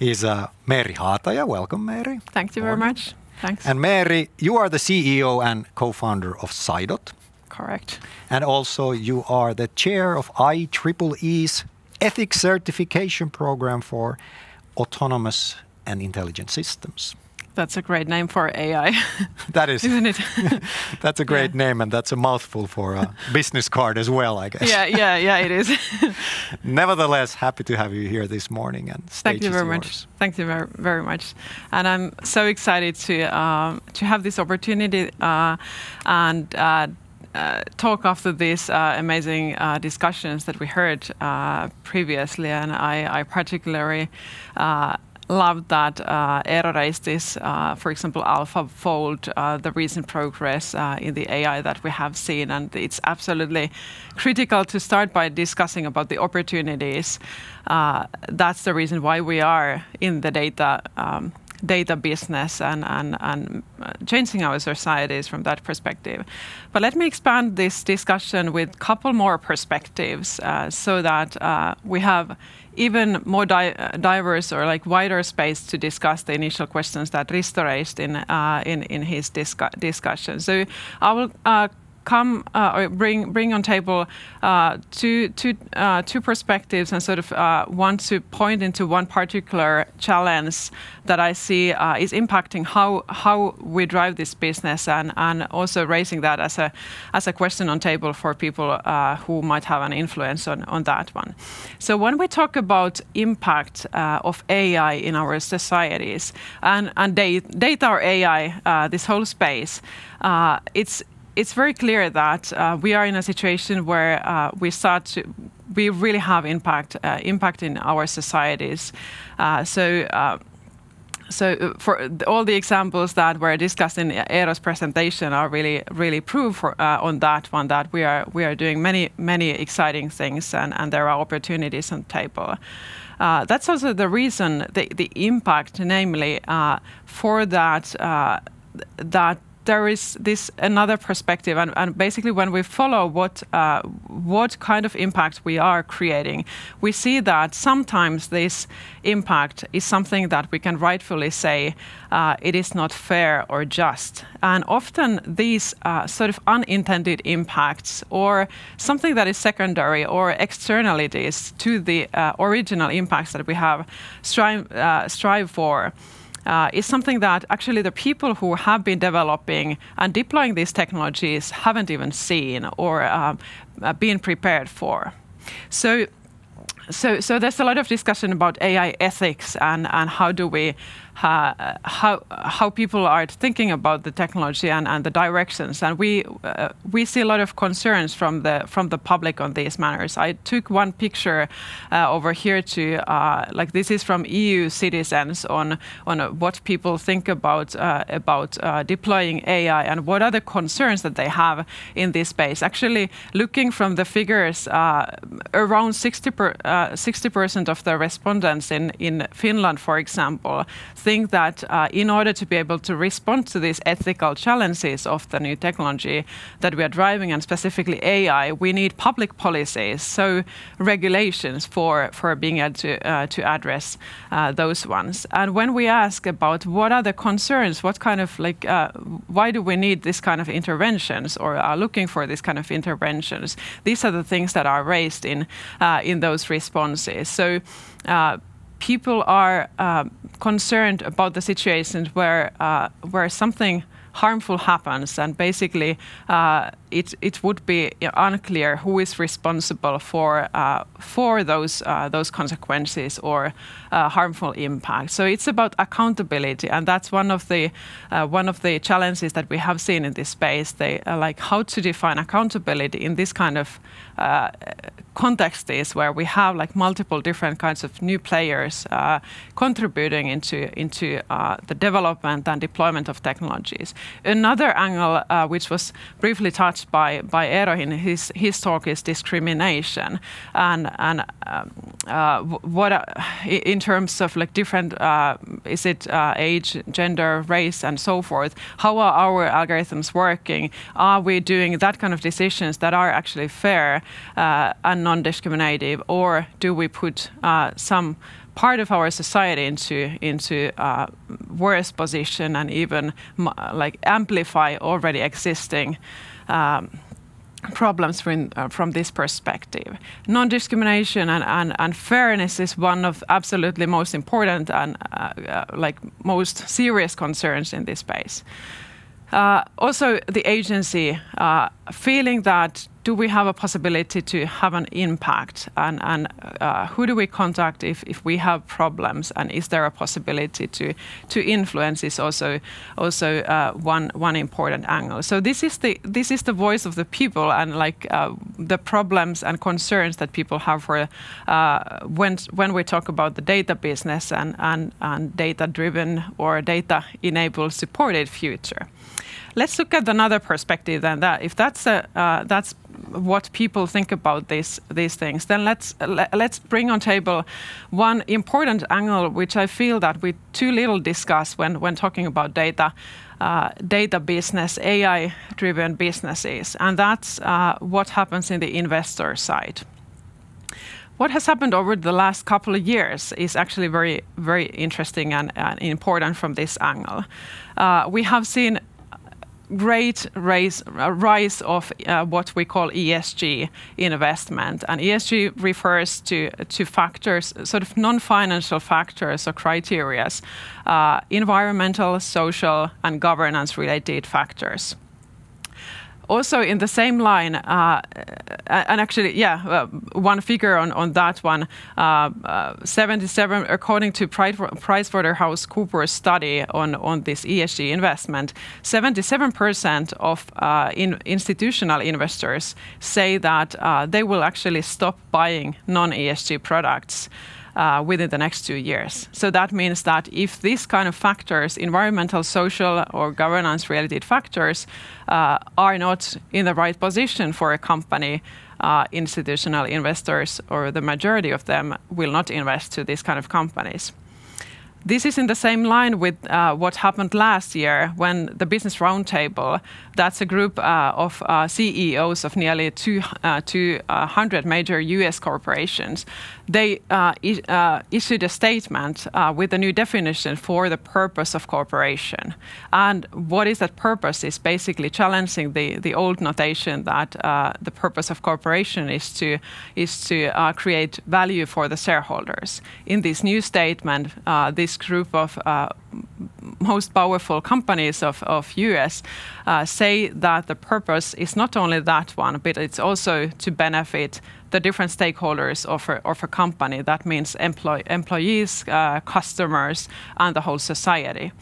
is uh, Meeri Haataja. Welcome, Meeri. Thank you very much. Thanks. And Meeri, you are the CEO and co-founder of Saidot. Correct. And also you are the chair of IEEE's ethics certification program for autonomous and intelligent systems. That's a great name for AI. that is, isn't it? that's a great yeah. name, and that's a mouthful for a business card as well, I guess. Yeah, yeah, yeah, it is. Nevertheless, happy to have you here this morning, and thank you very much. Thank you very, very much, and I'm so excited to um, to have this opportunity uh, and. Uh, uh, talk after these uh, amazing uh, discussions that we heard uh, previously, and I, I particularly uh, love that uh, Eero raised this, uh, for example, AlphaFold, uh, the recent progress uh, in the AI that we have seen. And it's absolutely critical to start by discussing about the opportunities. Uh, that's the reason why we are in the data. Um, data business and, and, and uh, changing our societies from that perspective. But let me expand this discussion with a couple more perspectives uh, so that uh, we have even more di diverse or like wider space to discuss the initial questions that Risto raised in uh, in, in his discu discussion. So I will uh, come uh, or bring bring on table uh, two, two, uh, two perspectives and sort of uh, want to point into one particular challenge that I see uh, is impacting how how we drive this business and, and also raising that as a as a question on table for people uh, who might have an influence on, on that one. So when we talk about impact of AI in our societies and, and data or AI, this whole space, it's it's very clear that uh, we are in a situation where uh, we start to we really have impact uh, impact in our societies. Uh, so. Uh, so for all the examples that were discussed in Eero's presentation are really, really proof for, uh, on that one that we are we are doing many, many exciting things and, and there are opportunities on table. Uh, that's also the reason the, the impact, namely uh, for that that there is this another perspective, and, and basically when we follow what uh, what kind of impact we are creating, we see that sometimes this impact is something that we can rightfully say uh, it is not fair or just, and often these uh, sort of unintended impacts or something that is secondary or externalities to the uh, original impacts that we have strive uh, strive for uh, is something that actually the people who have been developing and deploying these technologies haven't even seen or uh, uh been prepared for. So so, so there's a lot of discussion about AI ethics and, and how do we how how people are thinking about the technology and, and the directions. And we uh, we see a lot of concerns from the from the public on these matters. I took one picture uh, over here to uh, like this is from EU citizens on on what people think about uh, about uh, deploying AI and what are the concerns that they have in this space. Actually, looking from the figures, around 60 percent of the respondents in in Finland, for example think that uh, in order to be able to respond to these ethical challenges of the new technology that we are driving, and specifically AI, we need public policies, so regulations for, for being able to, uh, to address uh, those ones. And when we ask about what are the concerns, what kind of like, uh, why do we need this kind of interventions or are looking for this kind of interventions, these are the things that are raised in, uh, in those responses. So uh, people are uh, concerned about the situations where uh, where something harmful happens, and basically uh, it it would be unclear who is responsible for uh, for those uh, those consequences or uh, harmful impact. So it's about accountability, and that's one of the uh, one of the challenges that we have seen in this space. They uh, like how to define accountability in this kind of context is where we have like multiple different kinds of new players contributing into into the development and deployment of technologies. Another angle, which was briefly touched by Eero in his his talk, is discrimination. And and um, uh, what uh, in terms of like different, uh, is it age, gender, race, and so forth, how are our algorithms working? Are we doing that kind of decisions that are actually fair and non-discriminative, or do we put some part of our society into a worse position and even like amplify already existing Um, problems from uh, from this perspective? Non-discrimination and fairness is one of absolutely most important and uh, uh, like most serious concerns in this space. Uh, also, the agency uh, feeling that do we have a possibility to have an impact, and uh, who do we contact if we have problems, and is there a possibility to to influence is also also one one important angle. So this is the this is the voice of the people and like the problems and concerns that people have when when we talk about the data business and and data-driven or data-enabled supported future. Let's look at another perspective than that. If that's uh, that's what people think about these things, then let's let's bring on table one important angle, which I feel that we too little discuss when talking about data, uh, data business, AI-driven businesses, and that's uh, what happens in the investor side. What has happened over the last couple of years is actually very very interesting and important from this angle. We have seen great uh, rise of uh, what we call ESG investment, and ESG refers to to factors, sort of non-financial factors or criteria, uh, environmental, social, and governance-related factors. Also in the same line, uh, uh, and actually, yeah, uh, one figure on on that one, 77 according to PricewaterhouseCoopers study on this ESG investment, 77% of institutional investors say that they will actually stop buying non-ESG products Uh, within the next two years. So that means that if these kind of factors, environmental, social, or governance-related factors, uh, are not in the right position for a company, uh, institutional investors or the majority of them will not invest to these kind of companies. This is in the same line with what happened last year when the Business Roundtable, that's a group of CEOs of nearly 200 major U.S. corporations. They uh, uh, issued a statement uh, with a new definition for the purpose of corporation. And what is that purpose is basically challenging the the old notation that the purpose of corporation is to is to create value for the shareholders. In this new statement, this group of most powerful companies of U.S. say that the purpose is not only that one, but it's also to benefit the different stakeholders of a company. That means employees, uh, customers, and the whole society.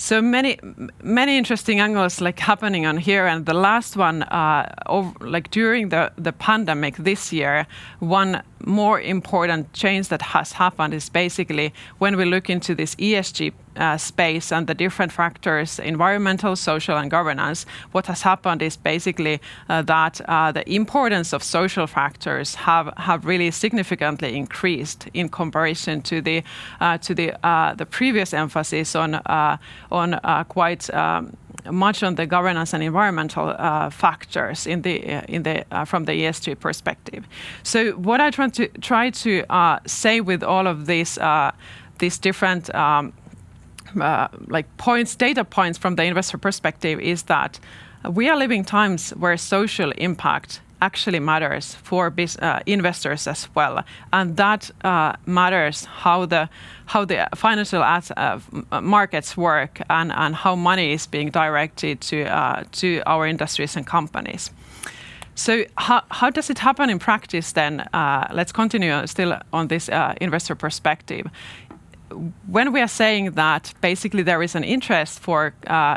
So many many interesting angles like happening on here, and the last one, uh, like during the pandemic this year, one more important change that has happened is basically when we look into this ESG Uh, space and the different factors, environmental, social, and governance, what has happened is basically uh, that uh, the importance of social factors have have really significantly increased in comparison to the to the the previous emphasis on on quite um, much on the governance and environmental factors in the in the uh, from the ESG perspective. So what I try to try to uh, say with all of these different um, Uh, data points from the investor perspective is that we are living times where social impact actually matters for uh, investors as well, and that uh, matters how the how the financial markets work and and how money is being directed to our industries and companies. So how, how does it happen in practice then? Let's continue still on this investor perspective. When we are saying that basically there is an interest for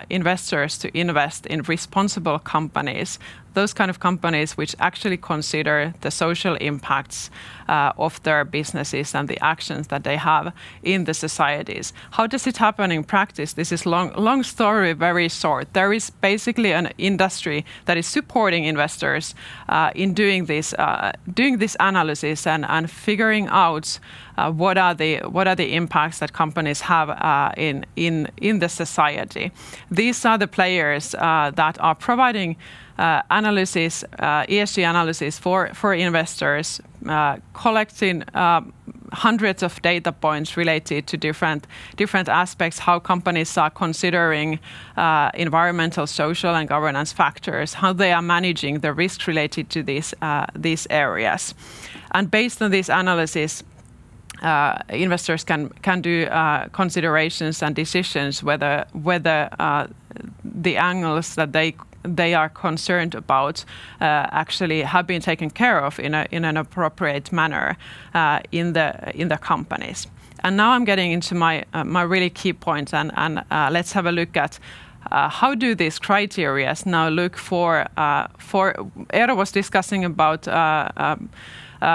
investors to invest in responsible companies those kind of companies which actually consider the social impacts uh, of their businesses and the actions that they have in the societies. How does it happen in practice? This is long, long story, very short. There is basically an industry that is supporting investors uh, in doing this, uh, doing this analysis and, and figuring out uh, what are the what are the impacts that companies have uh, in in in the society. These are the players uh, that are providing uh, analysis, uh, ESG analysis for for investors, uh, collecting. hundreds of data points related to different different aspects, how companies are considering environmental, social, and governance factors, how they are managing the risks related to these these areas, and based on this analysis, uh, investors can can do uh, considerations and decisions whether whether uh, the angles that they they are concerned about uh, actually have been taken care of in, a, in an appropriate manner uh, in the in the companies. And now I'm getting into my uh, my really key point, and let's have a look at. how do these criteria now look for for Eero was discussing about um, uh,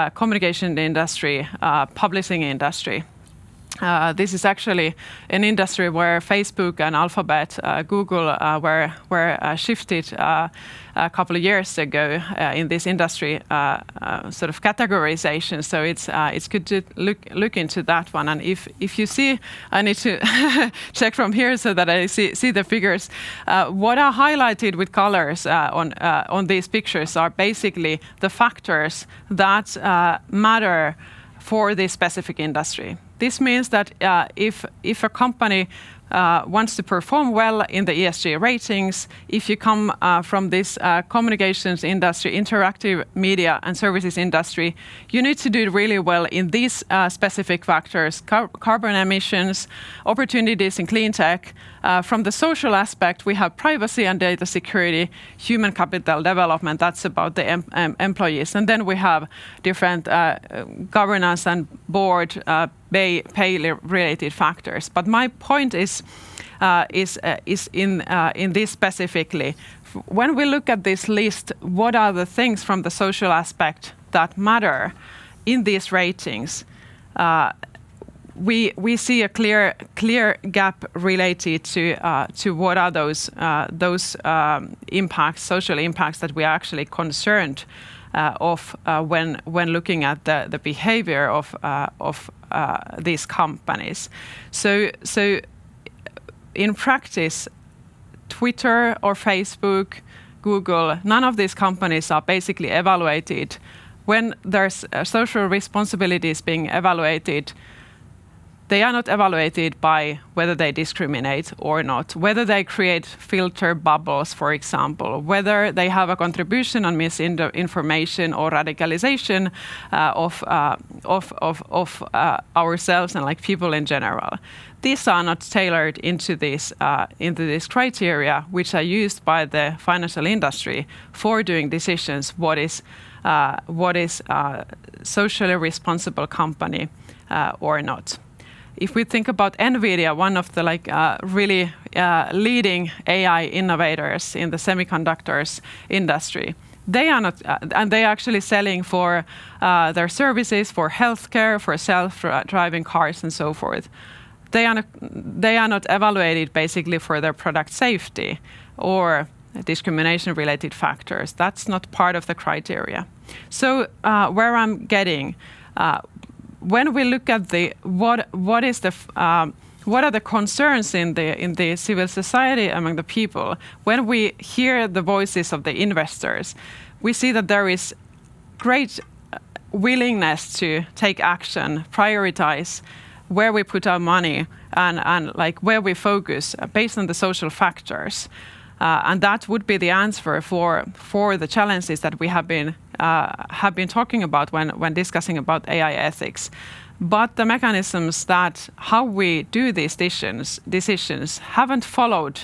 communication industry, uh, publishing industry. Uh, this is actually an industry where Facebook and Alphabet, uh, Google uh, were were uh, shifted uh, a couple of years ago in this industry sort of categorization. So it's it's good to look look into that one. And if if you see, I need to check from here so that I see see the figures. what are highlighted with colors on on these pictures are basically the factors that matter for this specific industry. This means that uh, if, if a company uh, wants to perform well in the ESG ratings, if you come uh, from this communications industry, interactive media and services industry, you need to do really well in these specific factors car carbon emissions, opportunities in clean tech. From the social aspect, we have privacy and data security, human capital development, that's about the em em employees. And then we have different governance and board pay, related factors. But my point is, uh, is, uh, is in, uh, in this specifically. When we look at this list, what are the things from the social aspect that matter in these ratings? Uh, we, we see a clear, clear gap related to, uh, to what are those, uh, those um, impacts, social impacts that we are actually concerned of uh, when when looking at the, the behavior of uh, of these companies. So so in practice, Twitter or Facebook, Google, none of these companies are basically evaluated when there's social responsibilities being evaluated they are not evaluated by whether they discriminate or not, whether they create filter bubbles, for example, whether they have a contribution on misinformation or radicalization uh, of, uh, of, of, of uh, ourselves and like people in general. These are not tailored into this, uh, into this criteria, which are used by the financial industry for doing decisions what is, uh, what is a socially responsible company uh, or not if we think about NVIDIA, one of the like uh, really uh, leading AI innovators in the semiconductors industry, they are not, uh, and they are actually selling for uh, their services for healthcare, for self-driving cars, and so forth. They are not, they are not evaluated basically for their product safety or discrimination-related factors. That's not part of the criteria. So uh, where I'm getting uh, when we look at the what what is the um, what are the concerns in the in the civil society among the people? When we hear the voices of the investors we see that there is great uh, willingness to take action prioritize where we put our money and, and like where we focus uh, based on the social factors. Uh, and that would be the answer for for the challenges that we have been have been talking about when when discussing about AI ethics. But the mechanisms that how we do these decisions decisions haven't followed.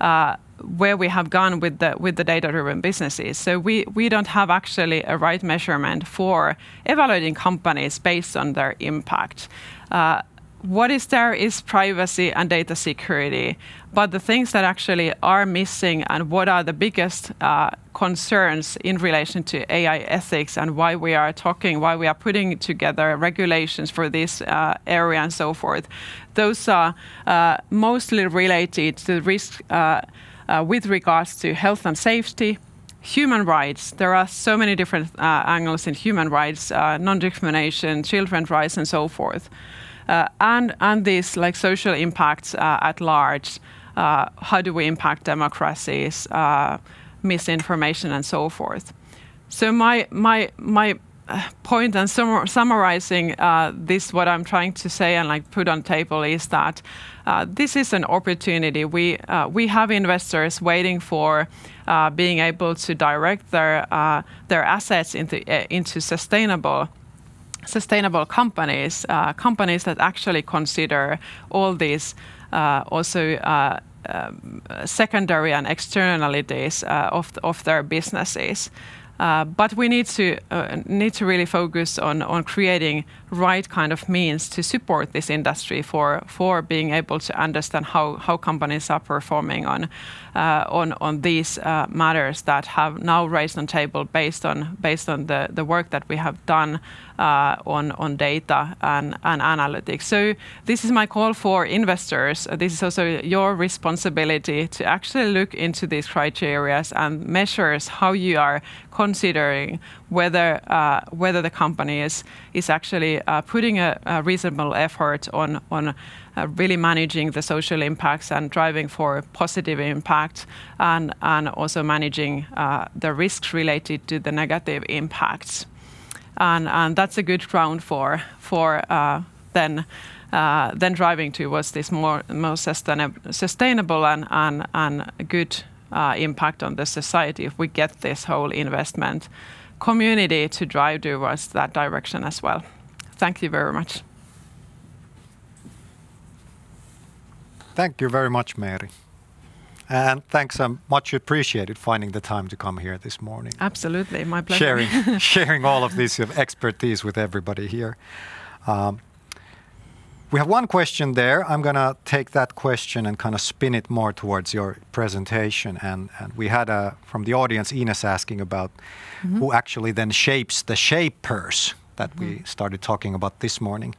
Uh, where we have gone with the with the data-driven businesses. So we we don't have actually a right measurement for evaluating companies based on their impact. Uh, what is there is privacy and data security, but the things that actually are missing and what are the biggest uh, concerns in relation to AI ethics and why we are talking, why we are putting together regulations for this uh, area and so forth, those are uh, mostly related to risk uh, uh, with regards to health and safety, human rights. There are so many different uh, angles in human rights, non-discrimination, children's rights, and so forth. Uh, and and these like social impacts uh, at large. Uh, how do we impact democracies, misinformation, and so forth? So my my my point and sum summarizing uh, this, what I'm trying to say and like put on table is that uh, this is an opportunity. We uh, we have investors waiting for being able to direct their their assets into into sustainable sustainable companies, uh, companies that actually consider all these uh, also uh, um, secondary and externalities uh, of, of their businesses. Uh, but we need to need to really focus on on creating right kind of means to support this industry for for being able to understand how how companies are performing on uh, on on these uh, matters that have now raised on table based on based on the the work that we have done uh, on on data and, and analytics. So this is my call for investors. This is also your responsibility to actually look into these criteria and measures how you are considering whether uh, whether the company is is actually uh, putting a, a, reasonable effort on on uh, really managing the social impacts and driving for positive impact, and and also managing uh, the risks related to the negative impacts, and and that's a good ground for for uh, then. Uh, then driving towards this more, more sustainable and, and, and good impact on the society if we get this whole investment community to drive towards that direction as well. Thank you very much. Thank you very much, Meeri. And thanks, I'm much appreciated finding the time to come here this morning. Absolutely, my pleasure. Sharing, sharing all of this expertise with everybody here. Um, we have one question there. I'm going to take that question and kind of spin it more towards your presentation. And, and we had a, from the audience, Ines asking about mm-hmm. who actually then shapes the shapers that mm-hmm. we started talking about this morning.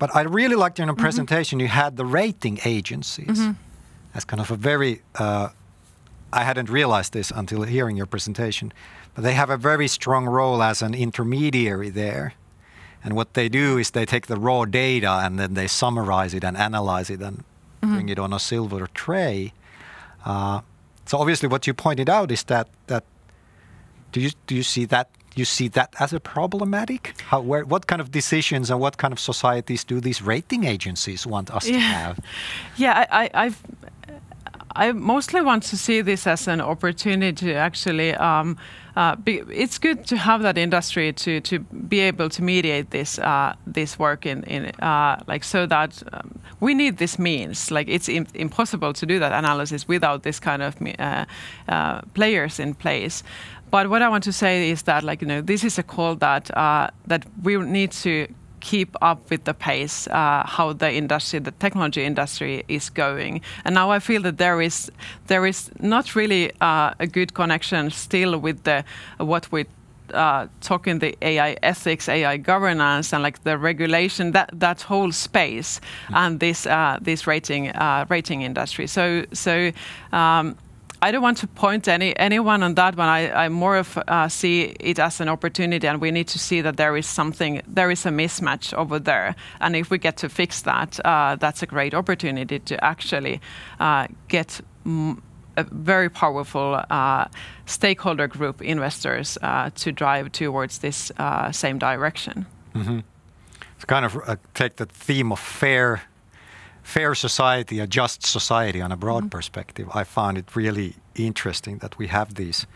But I really liked in your mm-hmm. presentation, you had the rating agencies mm-hmm. as kind of a very, uh, I hadn't realized this until hearing your presentation, but they have a very strong role as an intermediary there and what they do is they take the raw data and then they summarize it and analyze it and mm-hmm. bring it on a silver tray. Uh, so obviously, what you pointed out is that that do you do you see that you see that as a problematic? How where what kind of decisions and what kind of societies do these rating agencies want us yeah. to have? Yeah, I, I've I mostly want to see this as an opportunity actually. Um, uh, be, it's good to have that industry to to be able to mediate this uh, this work in in uh, like so that um, we need this means like it's Im impossible to do that analysis without this kind of uh, uh, players in place. But what I want to say is that like you know this is a call that uh, that we need to keep up with the pace uh, how the industry, the technology industry, is going. And now I feel that there is there is not really uh, a good connection still with the what we uh, talking the AI ethics, AI governance, and like the regulation, that that whole space, mm. and this uh, this rating uh, rating industry. So so. Um, I don't want to point any anyone on that one. I, I more of uh, see it as an opportunity, and we need to see that there is something, there is a mismatch over there, and if we get to fix that, uh, that's a great opportunity to actually uh, get. a very powerful uh, stakeholder group, investors, uh, to drive towards this uh, same direction. Mm-hmm. To kind of take the theme of fair fair society, a just society on a broad mm-hmm. perspective, I found it really interesting that we have these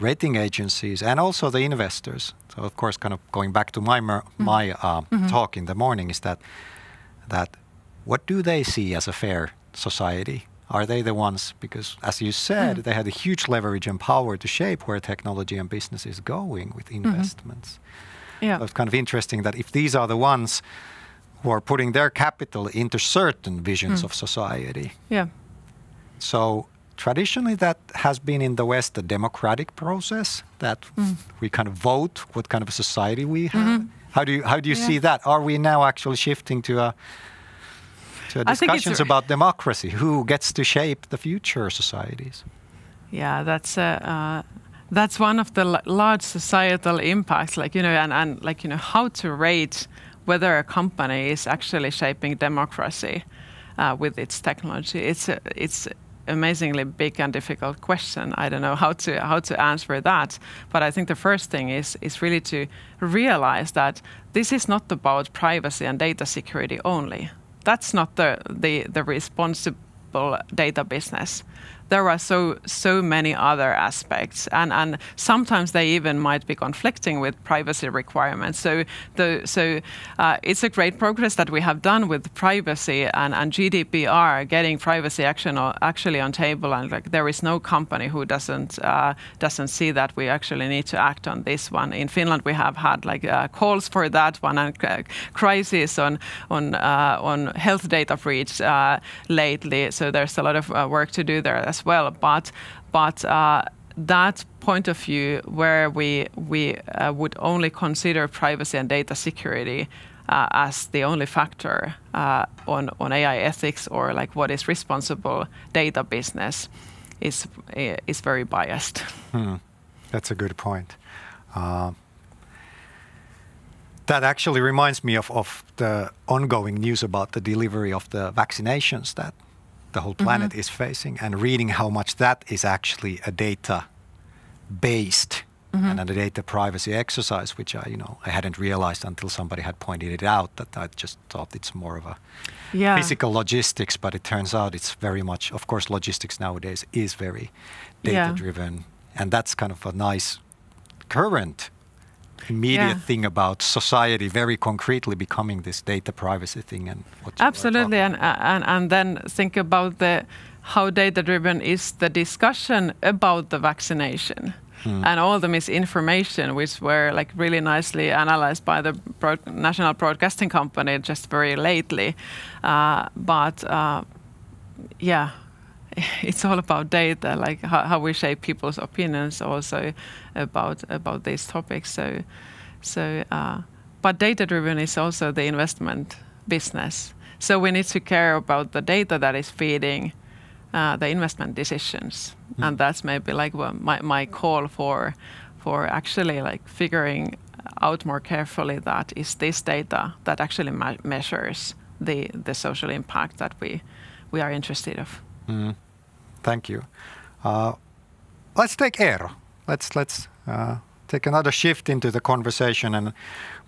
rating agencies and also the investors. So, of course, kind of going back to my mm-hmm. my uh, mm-hmm. talk in the morning is that that what do they see as a fair society? Are they the ones? Because, as you said, mm-hmm. they had a huge leverage and power to shape where technology and business is going with mm-hmm. investments. Yeah, so it's kind of interesting that if these are the ones who are putting their capital into certain visions Mm. of society. Yeah. So traditionally, that has been in the West a democratic process that Mm. we kind of vote what kind of a society we have. How do you how do you see that? Are we now actually shifting to a to a I think it's discussions a- about democracy? Who gets to shape the future societies? Yeah, that's uh, uh, that's one of the l- large societal impacts. Like you know, and, and like you know, how to rate whether a company is actually shaping democracy uh, with its technology. It's a, it's amazingly big and difficult question. I don't know how to how to answer that. But I think the first thing is is really to realize that this is not about privacy and data security only. That's not the the, the responsible data business there are so so many other aspects and and sometimes they even might be conflicting with privacy requirements. So the so uh, it's a great progress that we have done with privacy and, and GDPR getting privacy action actually on table and like there is no company who doesn't uh, doesn't see that we actually need to act on this one. In Finland we have had like uh, calls for that one and crisis on on uh, on health data breach uh, lately. So there's a lot of uh, work to do there as well but but uh, that point of view where we we uh, would only consider privacy and data security uh, as the only factor uh, on on AI ethics or like what is responsible data business is is very biased. That's a good point. Uh, that actually reminds me of, of the ongoing news about the delivery of the vaccinations that the whole planet is facing, and reading how much that is actually a data based mm-hmm. and a data privacy exercise, which I, you know, I hadn't realized until somebody had pointed it out. That I just thought it's more of a Yeah. physical logistics, but it turns out it's very much, of course, logistics nowadays is very data Yeah. driven. And that's kind of a nice current immediate Yeah. thing about society very concretely becoming this data privacy thing and what Absolutely, and, and and then think about the how data driven is the discussion about the vaccination and all the misinformation, which were like really nicely analyzed by the broad, national broadcasting company just very lately. Uh, but uh, yeah, it's all about data, like how, how we shape people's opinions also about about these topics. So, so uh, but data driven is also the investment business. So we need to care about the data that is feeding uh, the investment decisions, and that's maybe like well, my my call for for actually like figuring out more carefully that is this data that actually me- measures the the social impact that we we are interested of. Thank you. Uh, let's take Eero. Let's let's uh, take another shift into the conversation and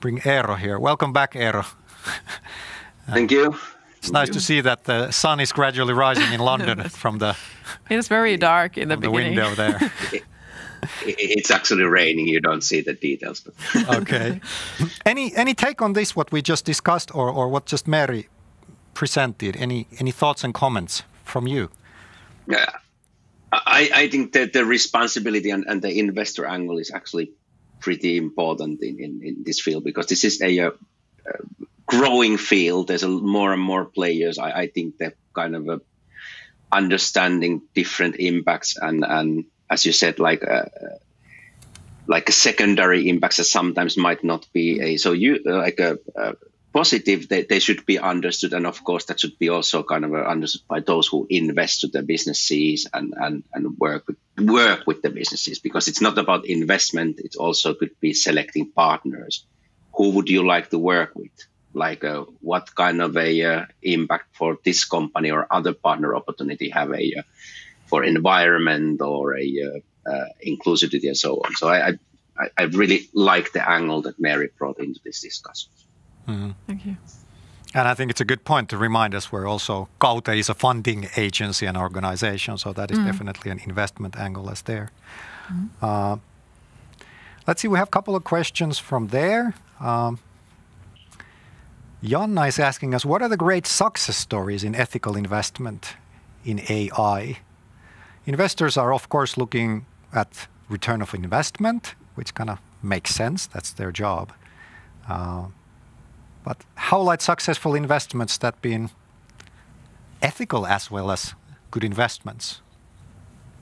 bring Eero here. Welcome back, Eero. Thank you. It's nice to see that the sun is gradually rising in London from the, It is very dark in the from the beginning. window there. It's actually raining. You don't see the details, but okay. Any any take on this? What we just discussed, or or what just Meeri presented? Any any thoughts and comments from you? Yeah. I, I think that the responsibility and, and the investor angle is actually pretty important in, in, in this field because this is a, uh uh growing field. There's a, more and more players. I, I think that kind of a understanding different impacts and, and as you said, like uh, like a secondary impacts that sometimes might not be a so you uh, like a, a positive they, they should be understood and of course that should be also kind of understood by those who invest to the businesses and and, and work with, work with the businesses because it's not about investment it also could be selecting partners. Who would you like to work with? Like uh, what kind of a uh, impact for this company or other partner opportunity have a uh, for environment or a uh, uh, inclusivity and so on? So I I- I really like the angle that Meeri brought into this discussion. Thank you. And I think it's a good point to remind us we're also Kaute is a funding agency and organization, so that is definitely an investment angle as there. Uh, let's see, we have a couple of questions from there. Um, Janna is asking us, what are the great success stories in ethical investment in AI? Investors are, of course, looking at return of investment, which kind of makes sense. That's their job. Uh, But highlight successful investments that been ethical as well as good investments.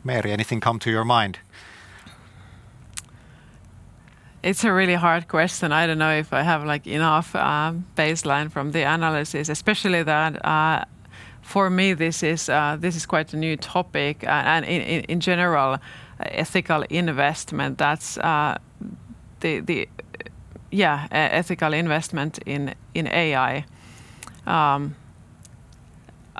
Meeri, anything come to your mind? It's a really hard question. I don't know if I have like enough um, baseline from the analysis, especially that uh, for me this is uh, this is quite a new topic, uh, and in, in, in general, ethical investment. That's uh, the the yeah ethical investment in in AI. Um,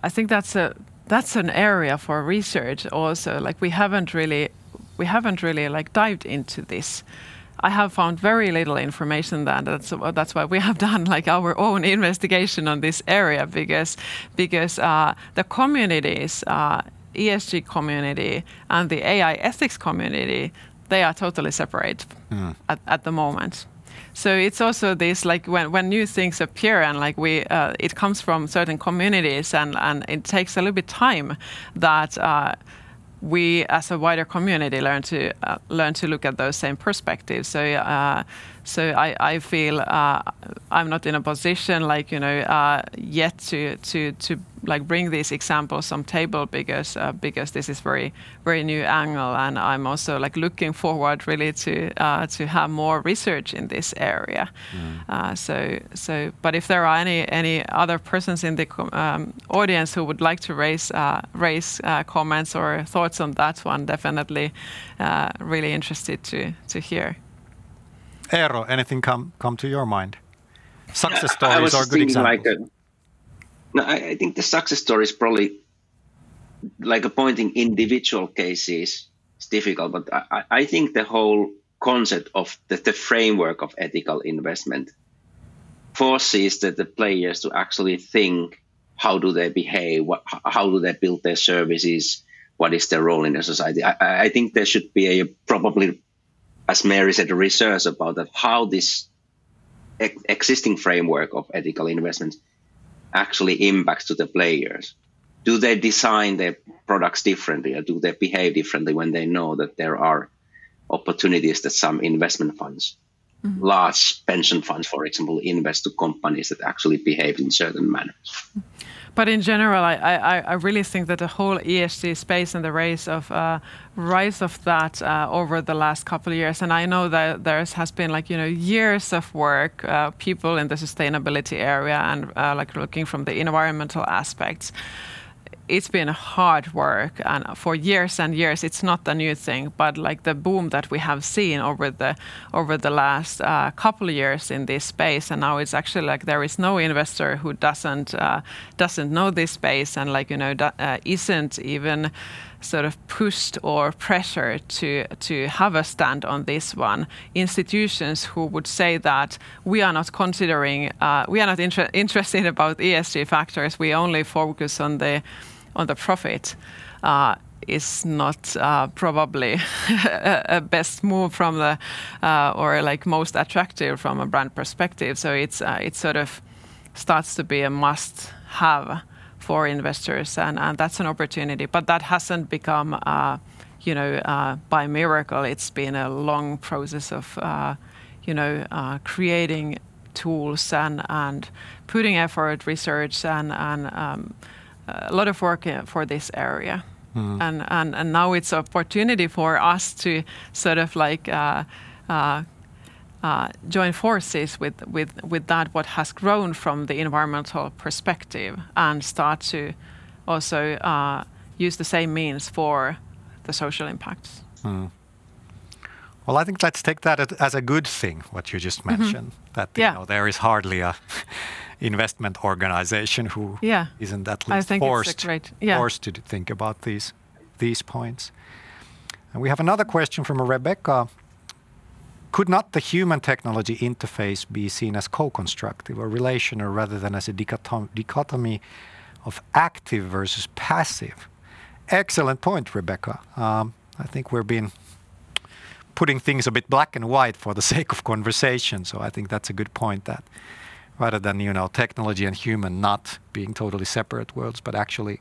I think that's a that's an area for research also. Like we haven't really we haven't really like dived into this. I have found very little information that that's that's why we have done like our own investigation on this area because because uh, the communities, uh, ESG community and the AI ethics community, they are totally separate mm. at, at the moment. So it's also this like when, when new things appear and like we uh, it comes from certain communities and and it takes a little bit time that uh, we as a wider community learn to uh, learn to look at those same perspectives. So uh, so I, I feel uh, I'm not in a position like you know uh, yet to to to like bring these examples on table because uh, because this is very very new angle and I'm also like looking forward really to uh, to have more research in this area. Mm. so so but if there are any any other persons in the um, audience who would like to raise raise comments or thoughts on that one, definitely really interested to to hear. Eero, anything come come to your mind? Success stories are good examples? Like a, no, I, I, think the success story is probably like appointing individual cases is difficult, but I, I think the whole concept of the, the framework of ethical investment forces the, the players to actually think how do they behave, what, how do they build their services, what is their role in the society. I, I think there should be a probably as Meeri said, research about that, how this ex- existing framework of ethical investment actually impacts to the players. Do they design their products differently or do they behave differently when they know that there are opportunities that some investment funds, mm-hmm. large pension funds, for example, invest to companies that actually behave in certain manners? Mm-hmm. But in general, I, I, I, really think that the whole ESG space and the rise of uh, rise of that uh, over the last couple of years, and I know that there has been like you know years of work, uh, people in the sustainability area and uh, like looking from the environmental aspects it's been hard work and for years and years it's not a new thing but like the boom that we have seen over the over the last uh, couple of years in this space and now it's actually like there is no investor who doesn't uh, doesn't know this space and like you know uh, isn't even sort of pushed or pressured to to have a stand on this one. Institutions who would say that we are not considering, uh, we are not inter- interested about ESG factors. We only focus on the on the profit uh, is not uh, probably a best move from the uh, or like most attractive from a brand perspective. So it's uh, it sort of starts to be a must have for investors, and, and that's an opportunity. But that hasn't become, uh, you know, uh, by miracle. It's been a long process of, you know, creating tools and and putting effort, research, and and um, a lot of work for this area. Mm. And, and, and now it's an opportunity for us to sort of like uh, uh, uh, join forces with, with, with that, what has grown from the environmental perspective, and start to also uh, use the same means for the social impacts. Mm. Well, I think let's take that as a good thing, what you just mm-hmm. mentioned, mm-hmm. that you yeah. know, there is hardly a investment organization who yeah. isn't at least forced, yeah. forced to think about these, these points. And we have another question from Rebecca. Could not the human technology interface be seen as co-constructive or relational rather than as a dichotomy of active versus passive? Excellent point, Rebecca. Um, I think we're being putting things a bit black and white for the sake of conversation. So I think that's a good point that rather than you know technology and human not being totally separate worlds, but actually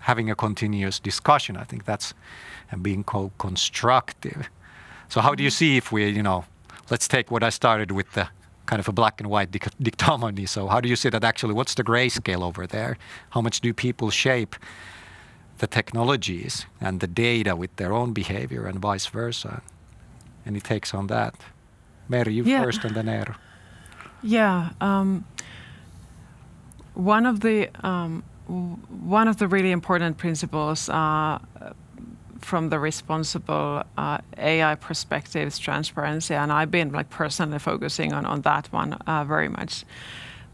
having a continuous discussion. I think that's and being co-constructive. So how do you mm-hmm. see if we you know let's take what I started with the kind of a black and white dichotomy. So how do you see that actually? What's the grayscale over there? How much do people shape the technologies and the data with their own behavior and vice versa? Any takes on that? Meeri, you yeah. first and then Eero. Yeah. Um, one of the um, one of the really important principles uh, from the responsible uh, AI perspective is transparency, and I've been like personally focusing on on that one uh, very much.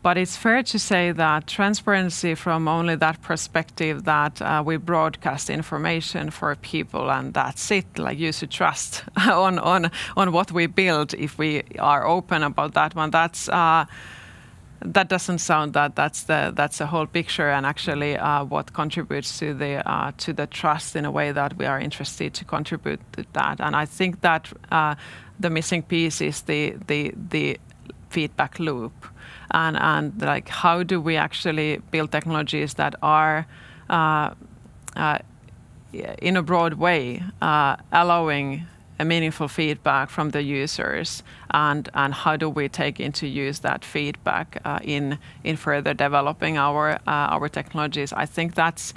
But it's fair to say that transparency from only that perspective that uh, we broadcast information for people and that's it, like you should trust on on on what we build if we are open about that one. That's uh, that doesn't sound that that's the that's the whole picture and actually uh, what contributes to the to the trust in a way that we are interested to contribute to that. And I think that the missing piece is the the the feedback loop and and like how do we actually build technologies that are uh, uh, in a broad way uh, allowing a meaningful feedback from the users and, and how do we take into use that feedback uh, in, in further developing our, uh, our technologies. I think that's,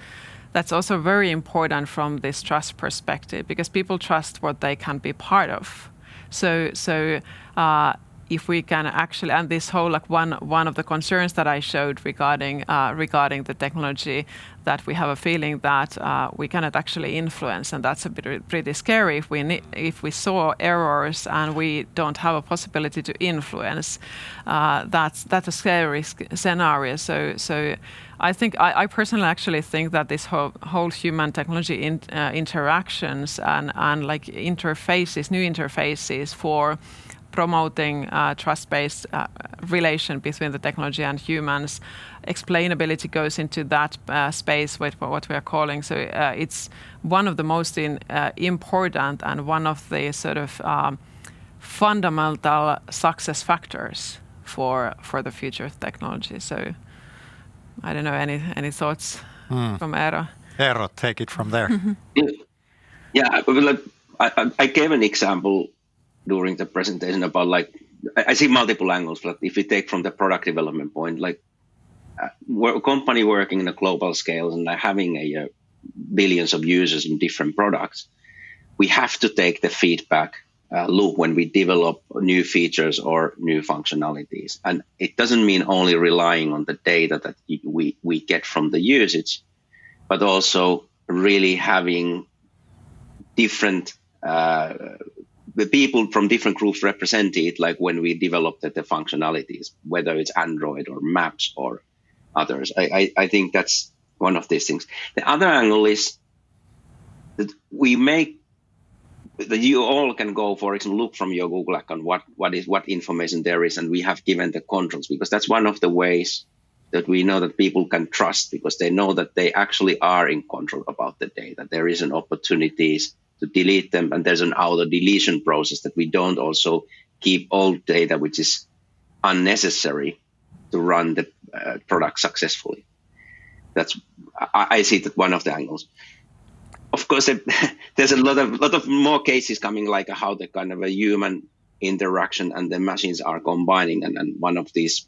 that's also very important from this trust perspective because people trust what they can be part of. So, so uh, if we can actually, and this whole like one one of the concerns that I showed regarding uh, regarding the technology, that we have a feeling that uh, we cannot actually influence, and that's a bit pretty scary if we if we saw errors and we don't have a possibility to influence. Uh, that's that's a scary scenario. So so. I think I, I, personally actually think that this whole, whole human technology in, uh, interactions and, and like interfaces, new interfaces for promoting uh, trust-based uh, relation between the technology and humans. Explainability goes into that uh, space with what we are calling. So uh, it's one of the most in, uh, important and one of the sort of um, fundamental success factors for for the future of technology. So I don't know any any thoughts mm. from Eero. Eero, take it from there. yeah, I, I gave an example during the presentation about like I see multiple angles, but if we take from the product development point, like uh, a company working in a global scale and having a, uh, billions of users in different products, we have to take the feedback uh, loop when we develop new features or new functionalities. And it doesn't mean only relying on the data that we, we get from the usage, but also really having different uh, the people from different groups represented, like when we developed the, the functionalities, whether it's Android or Maps or others. I, I, I, think that's one of these things. The other angle is that we make that you all can go, for example, look from your Google account what what is what information there is, and we have given the controls because that's one of the ways that we know that people can trust because they know that they actually are in control about the data. There is an opportunities to delete them. And there's an auto deletion process that we don't also keep old data, which is unnecessary to run the uh, product successfully. That's I, I, see that one of the angles. Of course, there's a lot of lot of more cases coming, like how the kind of a human interaction and the machines are combining. And, and one of these,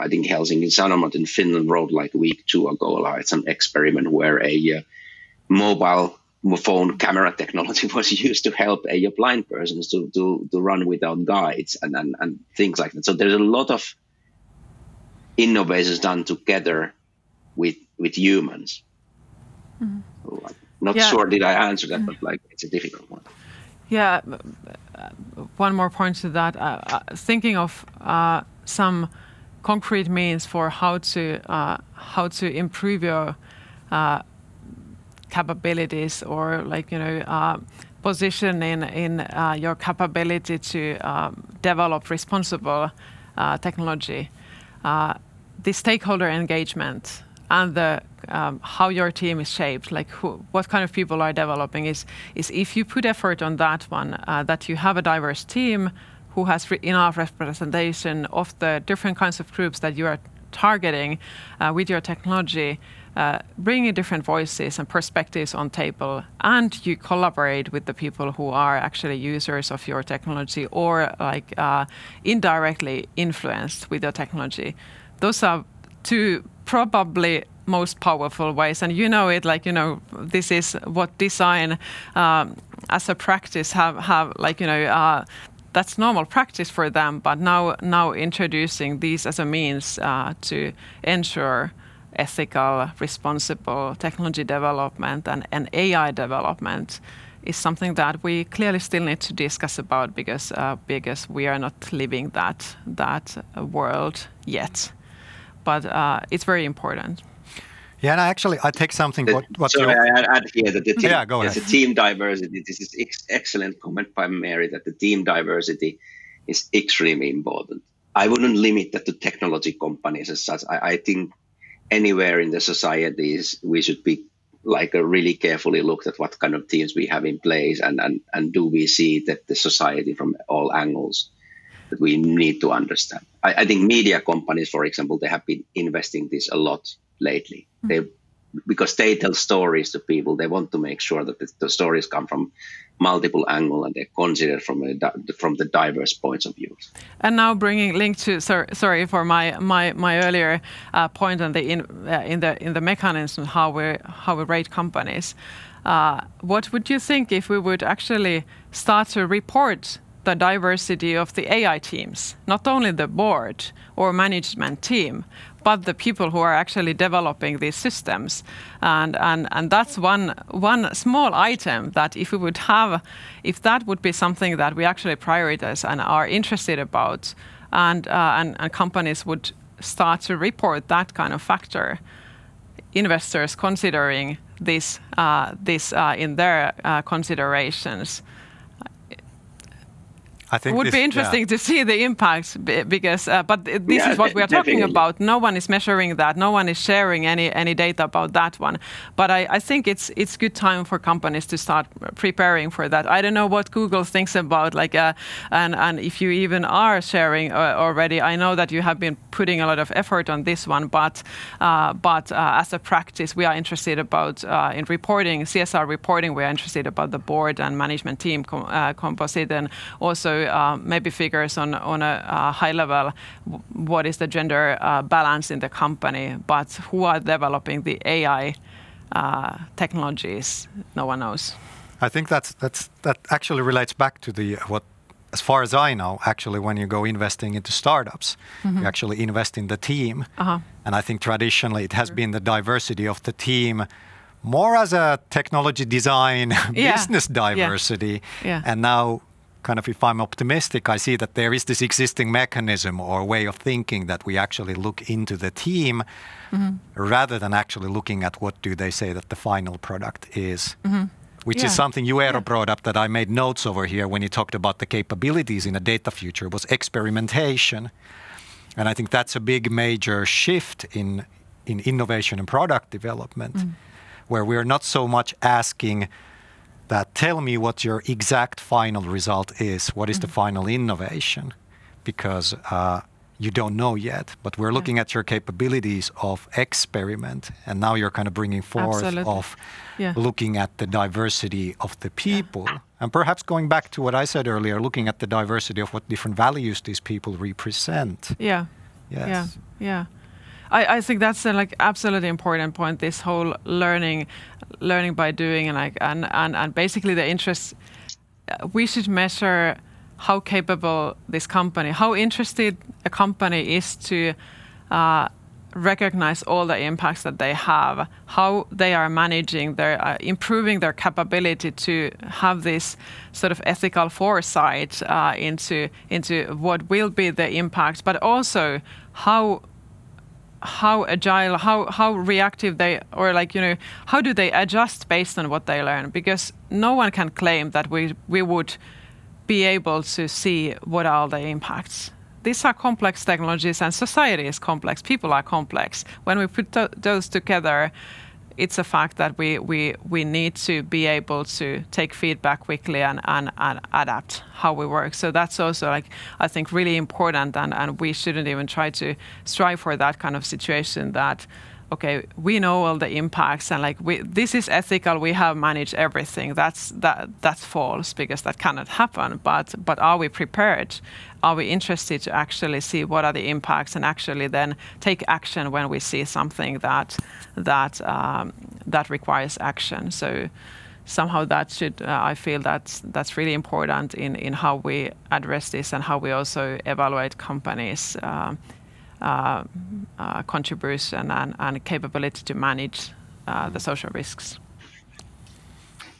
I think Helsingin Sanomat in Finland wrote like a week two ago, like some experiment where a uh, mobile phone camera technology was used to help a blind person to, to, to run without guides and, and, and things like that. So there's a lot of innovations done together with with humans. Mm-hmm. So not yeah. sure did I answer that, but like it's a difficult one. Yeah, one more point to that. Uh, uh, thinking of uh, some concrete means for how to uh, how to improve your uh, capabilities or like you know uh, position in in uh, your capability to um, develop responsible uh, technology, uh, the stakeholder engagement and the um, how your team is shaped, like who, what kind of people are developing, is is if you put effort on that one, uh, that you have a diverse team who has re enough representation of the different kinds of groups that you are targeting uh, with your technology uh, bringing different voices and perspectives on table, and you collaborate with the people who are actually users of your technology or like uh, indirectly influenced with your technology. Those are two probably most powerful ways and you know it like you know this is what design um, as a practice have have like you know uh, that's normal practice for them but now now introducing these as a means uh, to ensure ethical responsible technology development and, and ai development is something that we clearly still need to discuss about because uh, because we are not living that that world yet but uh, it's very important yeah, and I actually I take something. The, what, what sorry, I add here that the team, yeah, go ahead. the team diversity. This is ex- excellent comment by Meeri that the team diversity is extremely important. I wouldn't limit that to technology companies as such. I, I think anywhere in the societies we should be like a really carefully looked at what kind of teams we have in place and, and, and do we see that the society from all angles that we need to understand. I, I think media companies, for example, they have been investing this a lot lately. Mm-hmm. They because they tell stories to people. They want to make sure that the, the stories come from multiple angle and they're considered from a, from the diverse points of view. And now bringing link to sorry, sorry for my my, my earlier uh, point on the in, uh, in the in the mechanism how we how we rate companies. Uh, what would you think if we would actually start to report the diversity of the AI teams, not only the board or management team, but the people who are actually developing these systems. And, and, and that's one, one small item that if we would have, if that would be something that we actually prioritize and are interested about, and, uh, and, and companies would start to report that kind of factor, investors considering this, uh, this uh, in their uh, considerations I think it would this, be interesting yeah. to see the impact because, uh, but this yeah, is what we are talking about. No one is measuring that. No one is sharing any any data about that one. But I, I think it's it's good time for companies to start preparing for that. I don't know what Google thinks about like, uh, and and if you even are sharing uh, already. I know that you have been putting a lot of effort on this one, but uh, but uh, as a practice, we are interested about uh, in reporting CSR reporting. We are interested about the board and management team com- uh, composite and also uh, maybe figures on on a uh, high level. What is the gender uh, balance in the company? But who are developing the AI uh, technologies? No one knows. I think that's that's that actually relates back to the what as far as I know, actually when you go investing into startups, you actually invest in the team. Uh-huh. And I think traditionally it has been the diversity of the team more as a technology design Yeah. business diversity. Yeah. And now kind of if I'm optimistic, I see that there is this existing mechanism or way of thinking that we actually look into the team mm-hmm. rather than actually looking at what do they say that the final product is. Mm-hmm. Which Yeah. is something Juero Yeah. brought up that I made notes over here when you talked about the capabilities in a data future was experimentation. And I think that's a big major shift in in innovation and product development, mm. where we're not so much asking that tell me what your exact final result is, what is the final innovation, because uh, you don't know yet. But we're looking at your capabilities of experiment, and now you're kind of bringing forth Absolutely. of Yeah. looking at the diversity of the people, and perhaps going back to what I said earlier, looking at the diversity of what different values these people represent. Yeah. Yes. Yeah, yeah. I, I think that's a like absolutely important point. This whole learning, learning by doing, and like and and, and basically the interest. uh, We should measure how capable this company, how interested a company is to uh, recognize all the impacts that they have, how they are managing their, uh, improving their capability to have this sort of ethical foresight uh, into into what will be the impacts, but also how how agile, how how reactive they or like you know how do they adjust based on what they learn? Because no one can claim that we we would be able to see what are the impacts. These are complex technologies, and society is complex. People are complex. When we put tho- those together, it's a fact that we, we, we need to be able to take feedback quickly and, and, and adapt how we work. So that's also like I think really important and, and we shouldn't even try to strive for that kind of situation that okay, we know all the impacts and like we, this is ethical. We have managed everything. That's that that's false because that cannot happen. But but are we prepared? Are we interested to actually see what are the impacts and actually then take action when we see something that that um, that requires action? So somehow that should uh, I feel that's that's really important in in how we address this and how we also evaluate companies. Uh, Uh, uh, contribution and, and capability to manage uh, the mm-hmm. social risks.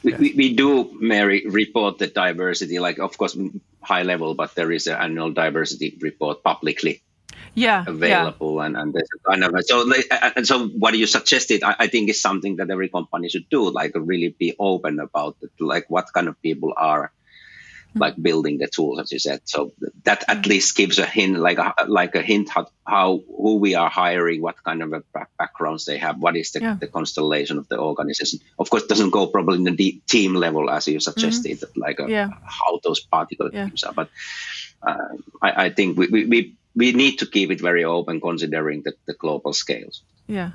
We, we, we, do, Meeri, report the diversity, like of course high level, but there is an annual diversity report publicly yeah, available, yeah. and and there's kind of so and so what you suggested, I, I, think is something that every company should do, like really be open about it, like what kind of people are like building the tools, as you said. So that at least gives a hint, like a, like a hint how, how who we are hiring, what kind of backgrounds they have, what is the, yeah. the constellation of the organization. Of course, it doesn't go probably in the team level as you suggested, mm-hmm. like a, yeah. how those particular yeah. teams are. But uh, I, I, think we, we, we, we need to keep it very open, considering the, the global scales. Yeah.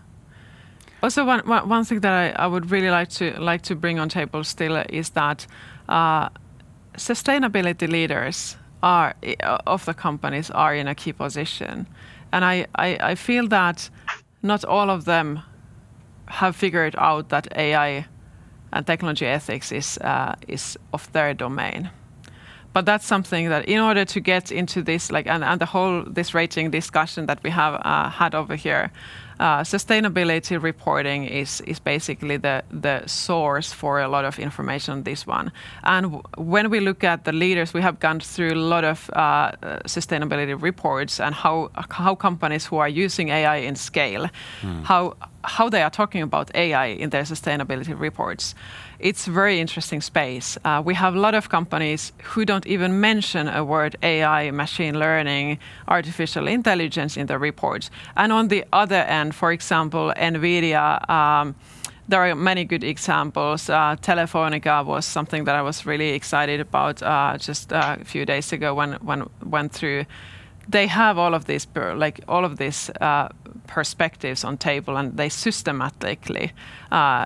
Also, one, one thing that I, I would really like to like to bring on table still is that. Uh, sustainability leaders are of the companies are in a key position, and I, I, I feel that not all of them have figured out that AI and technology ethics is uh, is of their domain. But that's something that, in order to get into this, like, and, and the whole this rating discussion that we have uh, had over here, uh, sustainability reporting is is basically the the source for a lot of information on this one. And w- when we look at the leaders, we have gone through a lot of uh, sustainability reports and how how companies who are using AI in scale, mm. how how they are talking about AI in their sustainability reports. It's very interesting space. Uh, we have a lot of companies who don't even mention a word AI, machine learning, artificial intelligence in their reports. And on the other end, for example, NVIDIA. Um, there are many good examples. Uh, Telefonica was something that I was really excited about uh, just uh, a few days ago when when went through. They have all of these like all of these uh, perspectives on table, and they systematically uh,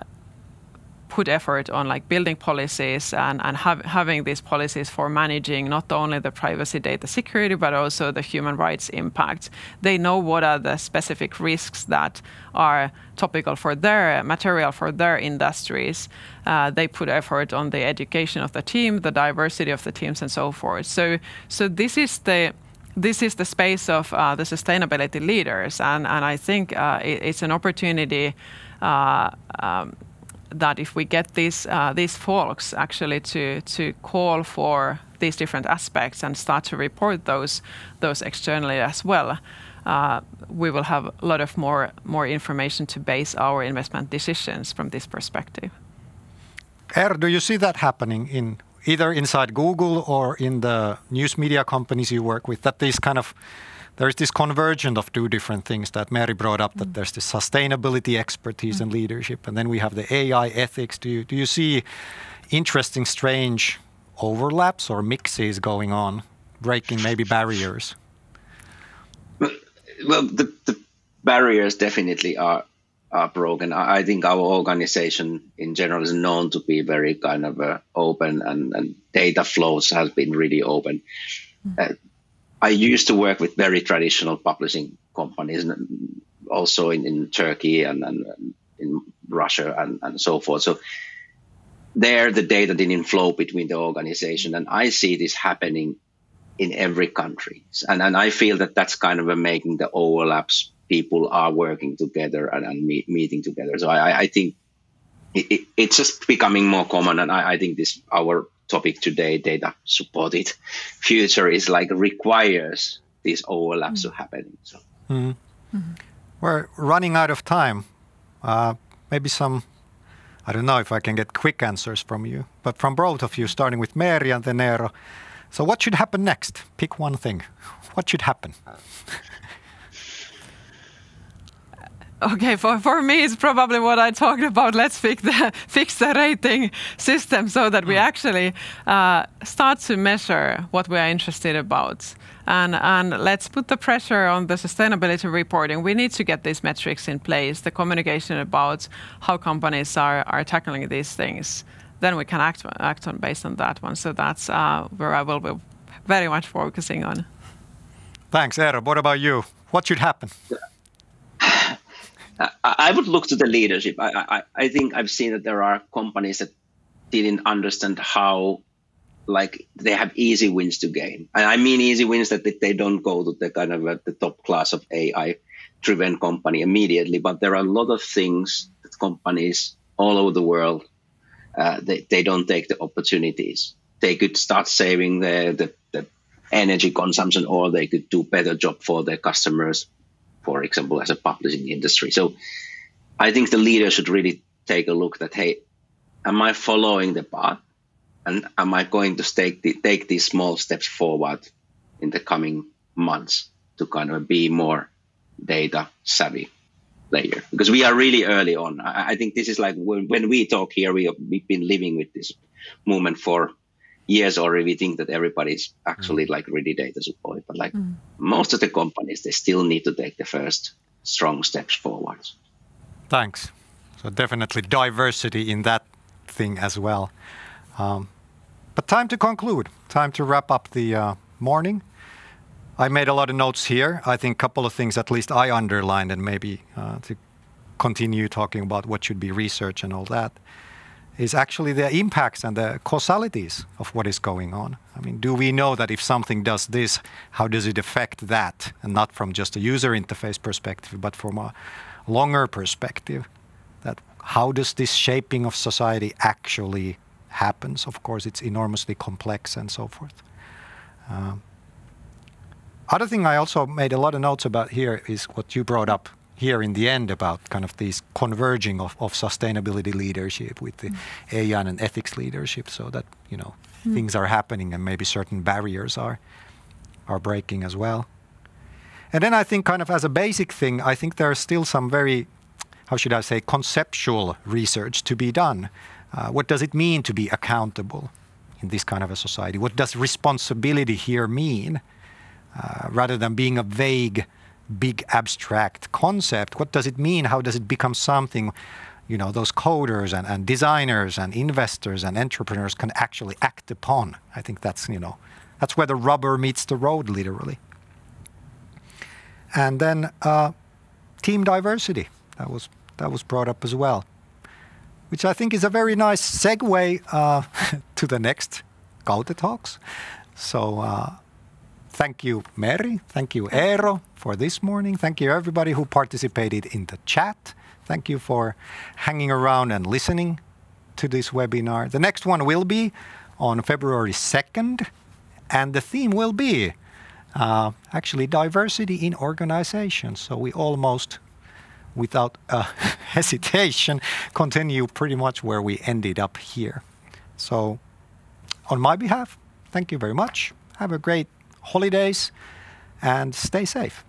put effort on like building policies and, and have, having these policies for managing not only the privacy data security but also the human rights impact. They know what are the specific risks that are topical for their material for their industries. Uh, they put effort on the education of the team, the diversity of the teams, and so forth. So, so this is the this is the space of uh, the sustainability leaders, and, and I think uh, it, it's an opportunity uh, um, that if we get these uh, these folks actually to to call for these different aspects and start to report those those externally as well, uh, we will have a lot of more more information to base our investment decisions from this perspective. Er, do you see that happening in either inside Google or in the news media companies you work with? That these kind of there's this convergence of two different things that Meeri brought up. That mm. there's the sustainability expertise mm. and leadership, and then we have the AI ethics. Do you do you see interesting, strange overlaps or mixes going on, breaking maybe barriers? Well, well the, the barriers definitely are are broken. I think our organization in general is known to be very kind of uh, open, and, and, data flows has been really open. Mm. Uh, I used to work with very traditional publishing companies, also in, in Turkey and, and, in Russia and, and so forth. So there, the data didn't flow between the organization, and I see this happening in every country, and and I feel that that's kind of a making the overlaps. People are working together and, and meet, meeting together. So I, I think it, it, it's just becoming more common, and I, I think this our topic today, data supported future is like requires these overlaps mm-hmm. to happen. So. Mm-hmm. Mm-hmm. We're running out of time. Uh, maybe some, I don't know if I can get quick answers from you, but from both of you, starting with Meeri and then Eero. So, what should happen next? Pick one thing. What should happen? Okay, for, for me, it's probably what I talked about. Let's fix the, fix the rating system so that we actually uh, start to measure what we are interested about. And, and let's put the pressure on the sustainability reporting. We need to get these metrics in place, the communication about how companies are, are tackling these things. Then we can act, act on based on that one. So that's uh, where I will be very much focusing on. Thanks, Eero. What about you? What should happen? I would look to the leadership. I, I, I think I've seen that there are companies that didn't understand how like they have easy wins to gain. And I mean easy wins that they don't go to the kind of uh, the top class of AI driven company immediately, but there are a lot of things that companies all over the world uh, they, they don't take the opportunities. They could start saving the, the, the energy consumption or they could do better job for their customers for example, as a publishing industry. So I think the leader should really take a look that, hey, am I following the path? And am I going to take, take these small steps forward in the coming months to kind of be more data savvy player? Because we are really early on. I, I think this is like when, when we talk here, we have, we've been living with this movement for years already we think that everybody's actually mm. like ready data support but like mm. most of the companies they still need to take the first strong steps forwards. Thanks. So definitely diversity in that thing as well. Um, but time to conclude. Time to wrap up the uh, morning. I made a lot of notes here. I think a couple of things at least i underlined and maybe uh, to continue talking about what should be research and all that is actually the impacts and the causalities of what is going on. I mean, do we know that if something does this, how does it affect that? And not from just a user interface perspective, but from a longer perspective. That how does this shaping of society actually happens? Of course, it's enormously complex and so forth. Um, other thing I also made a lot of notes about here is what you brought up here in the end about kind of these converging of, of sustainability leadership with the mm. AI and ethics leadership so that, you know, mm. things are happening and maybe certain barriers are are breaking as well. And then I think kind of as a basic thing, I think there are still some very, how should I say, conceptual research to be done. Uh, what does it mean to be accountable in this kind of a society? What does responsibility here mean? Uh, rather than being a vague big abstract concept. What does it mean? How does it become something? You know, those coders and, and designers and investors and entrepreneurs can actually act upon. I think that's you know, that's where the rubber meets the road, literally. And then uh, team diversity that was that was brought up as well, which I think is a very nice segue uh, to the next Kaute talks. So uh, Thank you, Meeri. Thank you, Eero, for this morning. Thank you, everybody who participated in the chat. Thank you for hanging around and listening to this webinar. The next one will be on February 2nd, and the theme will be uh, actually diversity in organizations. So we almost, without uh, hesitation, continue pretty much where we ended up here. So, on my behalf, thank you very much. Have a great holidays and stay safe.